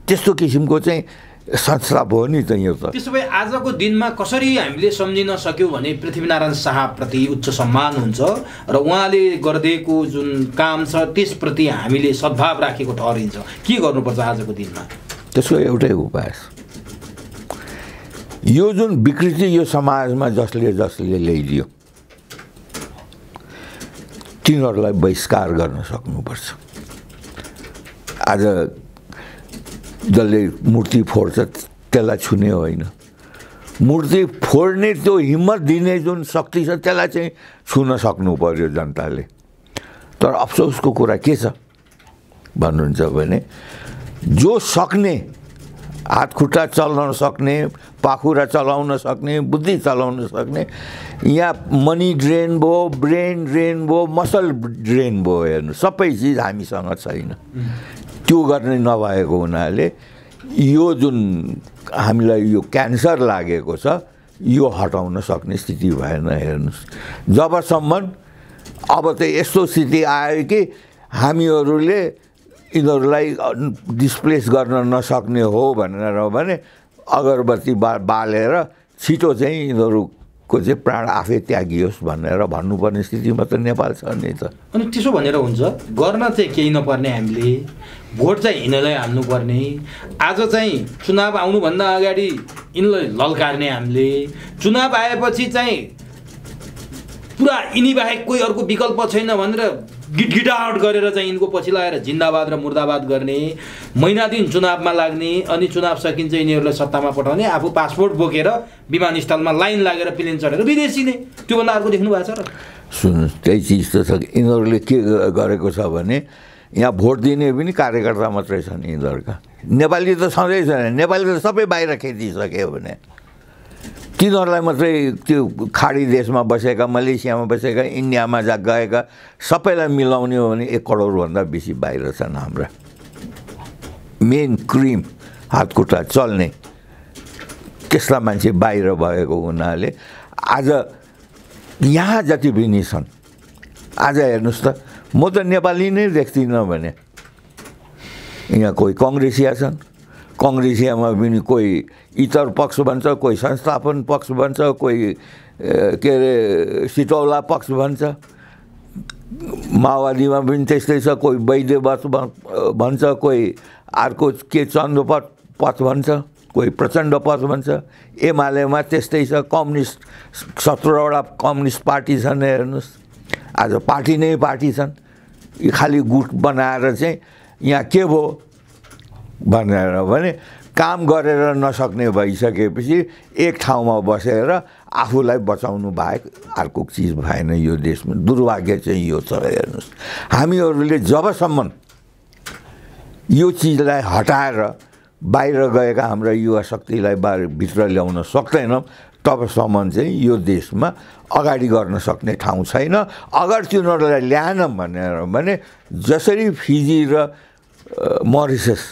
त्यस्तो किसिमको चाहिँ संस्था भयो नि त यो त। त्यसो भए आजको दिनमा कसरी हामीले सम्झिन सक्यौँ भने पृथ्वीनारायण शाहप्रति उच्च सम्मान हुन्छ र उहाँले गरिदिएको जुन काम छ त्यसप्रति हामीले सद्भाव राखेको ठहरिन्छ। के गर्नुपर्छ आजको दिनमा? त्यसको एउटै उपाय छ। यो जुन विकृति यो समाजमा जसले जसले ल्याइदियो तिनीहरूलाई बहिष्कार गर्न सक्नुपर्छ। आज जसले मूर्ति फोड्छ त्यसलाई छुने होइन। मूर्ति फोड्ने त्यो हिम्मत दिने जुन शक्ति छ त्यसलाई चाहिँ छुन सक्नु पर्यो जनताले। तर अफसोसको कुरा के छ भन्नुहुन्छ भने जो सक्ने हात खुट्टा चलाउन सक्ने पाखुरा चलाउन सक्ने बुद्धि चलाउन सक्ने यहाँ मनी ड्रेन भयो ब्रेन ड्रेन भयो मसल ड्रेन भयो हेर्नु। सबै चिज हामीसँग छैन। त्यो गर्ने नभएको हुनाले यो जुन हामीलाई यो क्यान्सर लागेको छ यो हटाउन सक्ने स्थिति भएन हेर्नुहोस्। जबसम्म अब त यस्तो स्थिति आयो कि हामीहरूले यिनीहरूलाई डिस्प्लेस गर्न नसक्ने हो भनेर भने अगरबत्ती बा बालेर छिटो चाहिँ यिनीहरूको चाहिँ प्राण आफै त्यागियोस् भनेर भन्नुपर्ने स्थितिमा त नेपाल छ नि त। अनि त्यसो भनेर हुन्छ गर्न चाहिँ केही नपर्ने हामीले भोट चाहिँ यिनीहरूलाई हाल्नुपर्ने आज चाहिँ चुनाव आउनुभन्दा अगाडि यिनीलाई ललकार्ने हामीले चुनाव आएपछि चाहिँ पुरा यिनी बाहेक कोही अर्को विकल्प छैन भनेर गिटगिटाहट गरेर चाहिँ यिनको पछि लगाएर जिन्दाबाद र मुर्दाबाद गर्ने महिना दिन चुनावमा लाग्ने अनि चुनाव सकिन्छ यिनीहरूलाई सत्तामा पठाउने आफू पासपोर्ट बोकेर विमानस्थलमा लाइन लागेर प्लेन चढेर विदेशी नै। त्योभन्दा अर्को देख्नु भएको छ र। सुन्नुहोस् त्यही चिज त छ यिनीहरूले के गरेको छ भने यहाँ भोट दिने पनि कार्यकर्ता मात्रै छन् यिनीहरूका। नेपाली त सधैँ छैन। नेपाली त सबै बाहिर खेदिसक्यो भने। तिनीहरूलाई मात्रै त्यो खाडी देशमा बसेका मलेसियामा बसेका इन्डियामा जा गएका सबैलाई मिलाउने हो भने एक करोडभन्दा बेसी बाहिर छन् हाम्रा। मेन क्रिम हातखुट्टा चल्ने। त्यस्ता मान्छे बाहिर भएको हुनाले आज यहाँ जति पनि छन् आज हेर्नुहोस् त म त नेपाली नै देख्दिनँ भने। यहाँ कोही कङ्ग्रेसिया छन् कङ्ग्रेसियामा पनि कोही इतर पक्ष भन्छ कोही संस्थापन पक्ष भन्छ कोही के अरे सिटौला पक्ष भन्छ। माओवादीमा पनि त्यस्तै छ कोही वैद्यवत भन्छ कोही अर्को के चन्द्रपथ पथ भन्छ कोही प्रचण्ड पथ भन्छ। एमालेमा त्यस्तै छ कम्युनिस्ट सत्रवटा कम्युनिस्ट पार्टी छन् हेर्नुहोस्। आज पार्टी नै पार्टी छन्। खालि गुट बनाएर चाहिँ यहाँ के भयो? भनेर भने काम गरेर नसक्ने भइसकेपछि एक ठाउँमा बसेर आफूलाई बचाउनु बाहेक अर्को चिज भएन यो देशमा। दुर्भाग्य चाहिँ यो छ हेर्नुहोस्। हामीहरूले जबसम्म यो चिजलाई हटाएर बाहिर गएका हाम्रा युवा शक्तिलाई बाहिर भित्र ल्याउन सक्दैनौँ तबसम्म चाहिँ यो देशमा अगाडि गर्न सक्ने ठाउँ छैन। अगर तिनीहरूलाई ल्याएनौँ भनेर भने जसरी फिजी र मरिसस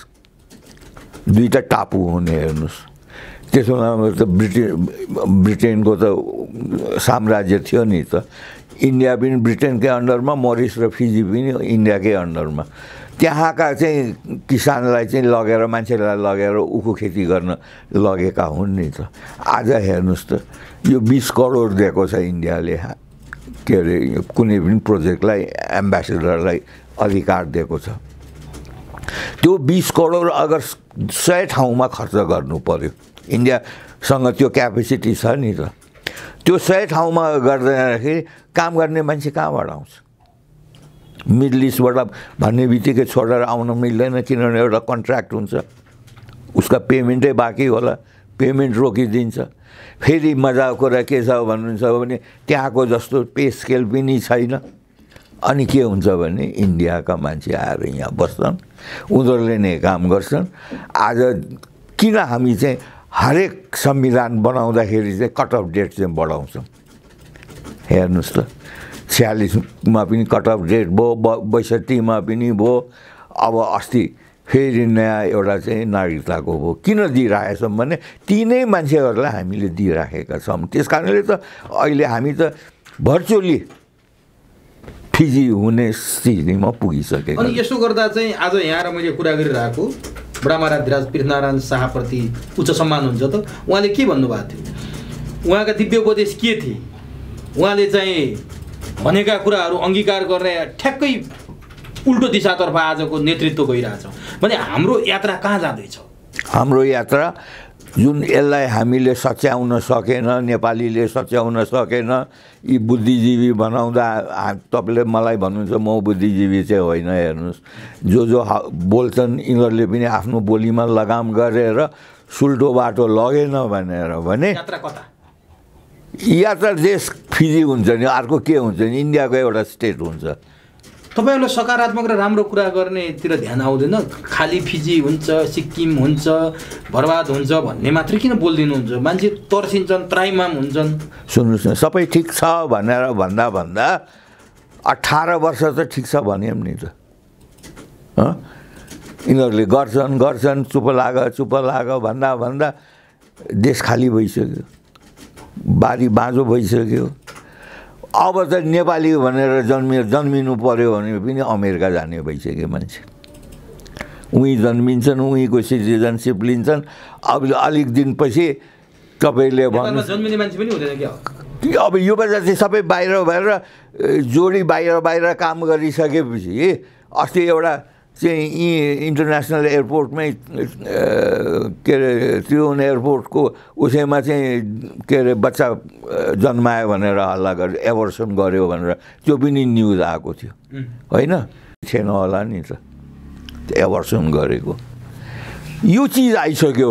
दुईवटा टापु हुने हेर्नुहोस् त्यसो बेलामा त ब्रिटेन ब्रिटेनको त साम्राज्य थियो नि त इन्डिया पनि ब्रिटेनकै अन्डरमा मरिस र फिजी पनि इन्डियाकै अन्डरमा त्यहाँका चाहिँ किसानलाई चाहिँ लगेर मान्छेलाई लगेर उखु खेती गर्न लगेका हुन् नि त आज हेर्नुहोस् त यो बिस करोड दिएको छ इन्डियाले के अरे कुनै पनि प्रोजेक्टलाई एम्बेसेडरलाई अधिकार दिएको छ त्यो बिस करोड अगर सय ठाउँमा खर्च गर्नु पर्यो। इन्डियासँग त्यो क्यापेसिटी छ नि त। त्यो सय ठाउँमा गर्दाखेरि काम गर्ने मान्छे कहाँबाट आउँछ? मिडल इस्टबाट भन्ने बित्तिकै छोडेर आउन मिल्दैन किनभने एउटा कन्ट्र्याक्ट हुन्छ। उसका पेमेन्टै बाँकी होला पेमेन्ट रोकिदिन्छ। फेरि मजाको कुरा के छ भन्नुहुन्छ भने त्यहाँको जस्तो पे स्केल पनि छैन। अनि के हुन्छ भने इन्डियाका मान्छे आएर यहाँ बस्छन्। उनीहरूले नै काम गर्छन्। आज किन हामी चाहिँ हरेक संविधान बनाउँदाखेरि चाहिँ कट अफ डेट चाहिँ बढाउँछौँ? हेर्नुहोस् त छ्यालिसमा पनि कट अफ डेट भयो ब बैसठीमा पनि भयो अब अस्ति फेरि नयाँ एउटा चाहिँ नागरिकताको भयो। किन दिइराखेछौँ भने तिनै मान्छेहरूलाई हामीले दिइराखेका छौँ। त्यस कारणले त अहिले हामी त भर्चुअली फिजी हुने स्थितिमा पुगिसकेका अनि यसो गर्दा चाहिँ आज यहाँ र मैले कुरा गरिरहेको बुढा महाराज धिराज पृथ्वीनारायण शाहप्रति उच्च सम्मान हुन्छ त? उहाँले के भन्नुभएको थियो? उहाँका दिव्य उपदेश के थिए? उहाँले चाहिँ भनेका कुराहरू अङ्गीकार गर्ने ठ्याक्कै उल्टो दिशातर्फ आजको नेतृत्व गइरहेछ भने हाम्रो यात्रा कहाँ जाँदैछ? हाम्रो यात्रा जुन यसलाई हामीले सच्याउन सकेन नेपालीले सच्याउन सकेन यी बुद्धिजीवी बनाउँदा तपाईँले मलाई भन्नुहुन्छ म बुद्धिजीवी चाहिँ होइन हेर्नुहोस्। जो जो हा- बोल्छन् यिनीहरूले पनि आफ्नो बोलीमा लगाम गरेर सुल्टो बाटो लगेन भनेर भने यात्रा देश फिजी हुन्छ नि अर्को के हुन्छ नि इन्डियाको एउटा स्टेट हुन्छ। तपाईँहरूलाई सकारात्मक र राम्रो कुरा गर्नेतिर ध्यान आउँदैन। खालि फिजी हुन्छ सिक्किम हुन्छ बर्बाद हुन्छ भन्ने मात्रै किन बोलिदिनुहुन्छ? मान्छे तर्सिन्छन् त्राइमाम हुन्छन्। सुन्नुहोस् न सबै ठिक छ भनेर भन्दा भन्दा अठार वर्ष त ठिक छ भन्यौँ नि त? यिनीहरूले गर्छन् गर्छन् चुप लाग चुप लाग भन्दा भन्दा देश खाली भइसक्यो। बारी बाँझो भइसक्यो। अब त नेपाली भनेर जन्मि जन्मिनु पऱ्यो भने पनि अमेरिका जाने भइसक्यो मान्छे। उहीँ जन्मिन्छन् उहीँको सिटिजनसिप लिन्छन्। अब अलिक दिनपछि तपाईँले भन्नु अब यो बेला चाहिँ सबै बाहिर भएर जोडी बाहिर बाहिर काम गरिसकेपछि अस्ति एउटा चाहिँ यी इन्टरनेसनल एयरपोर्टमै के अरे त्रिभुवन एयरपोर्टको उसैमा चाहिँ के अरे बच्चा जन्मायो भनेर हल्ला गरेर एभर्सन गर्यो भनेर त्यो पनि न्युज आएको थियो होइन थिएन होला नि त एभर्सन गरेको यो चिज आइसक्यो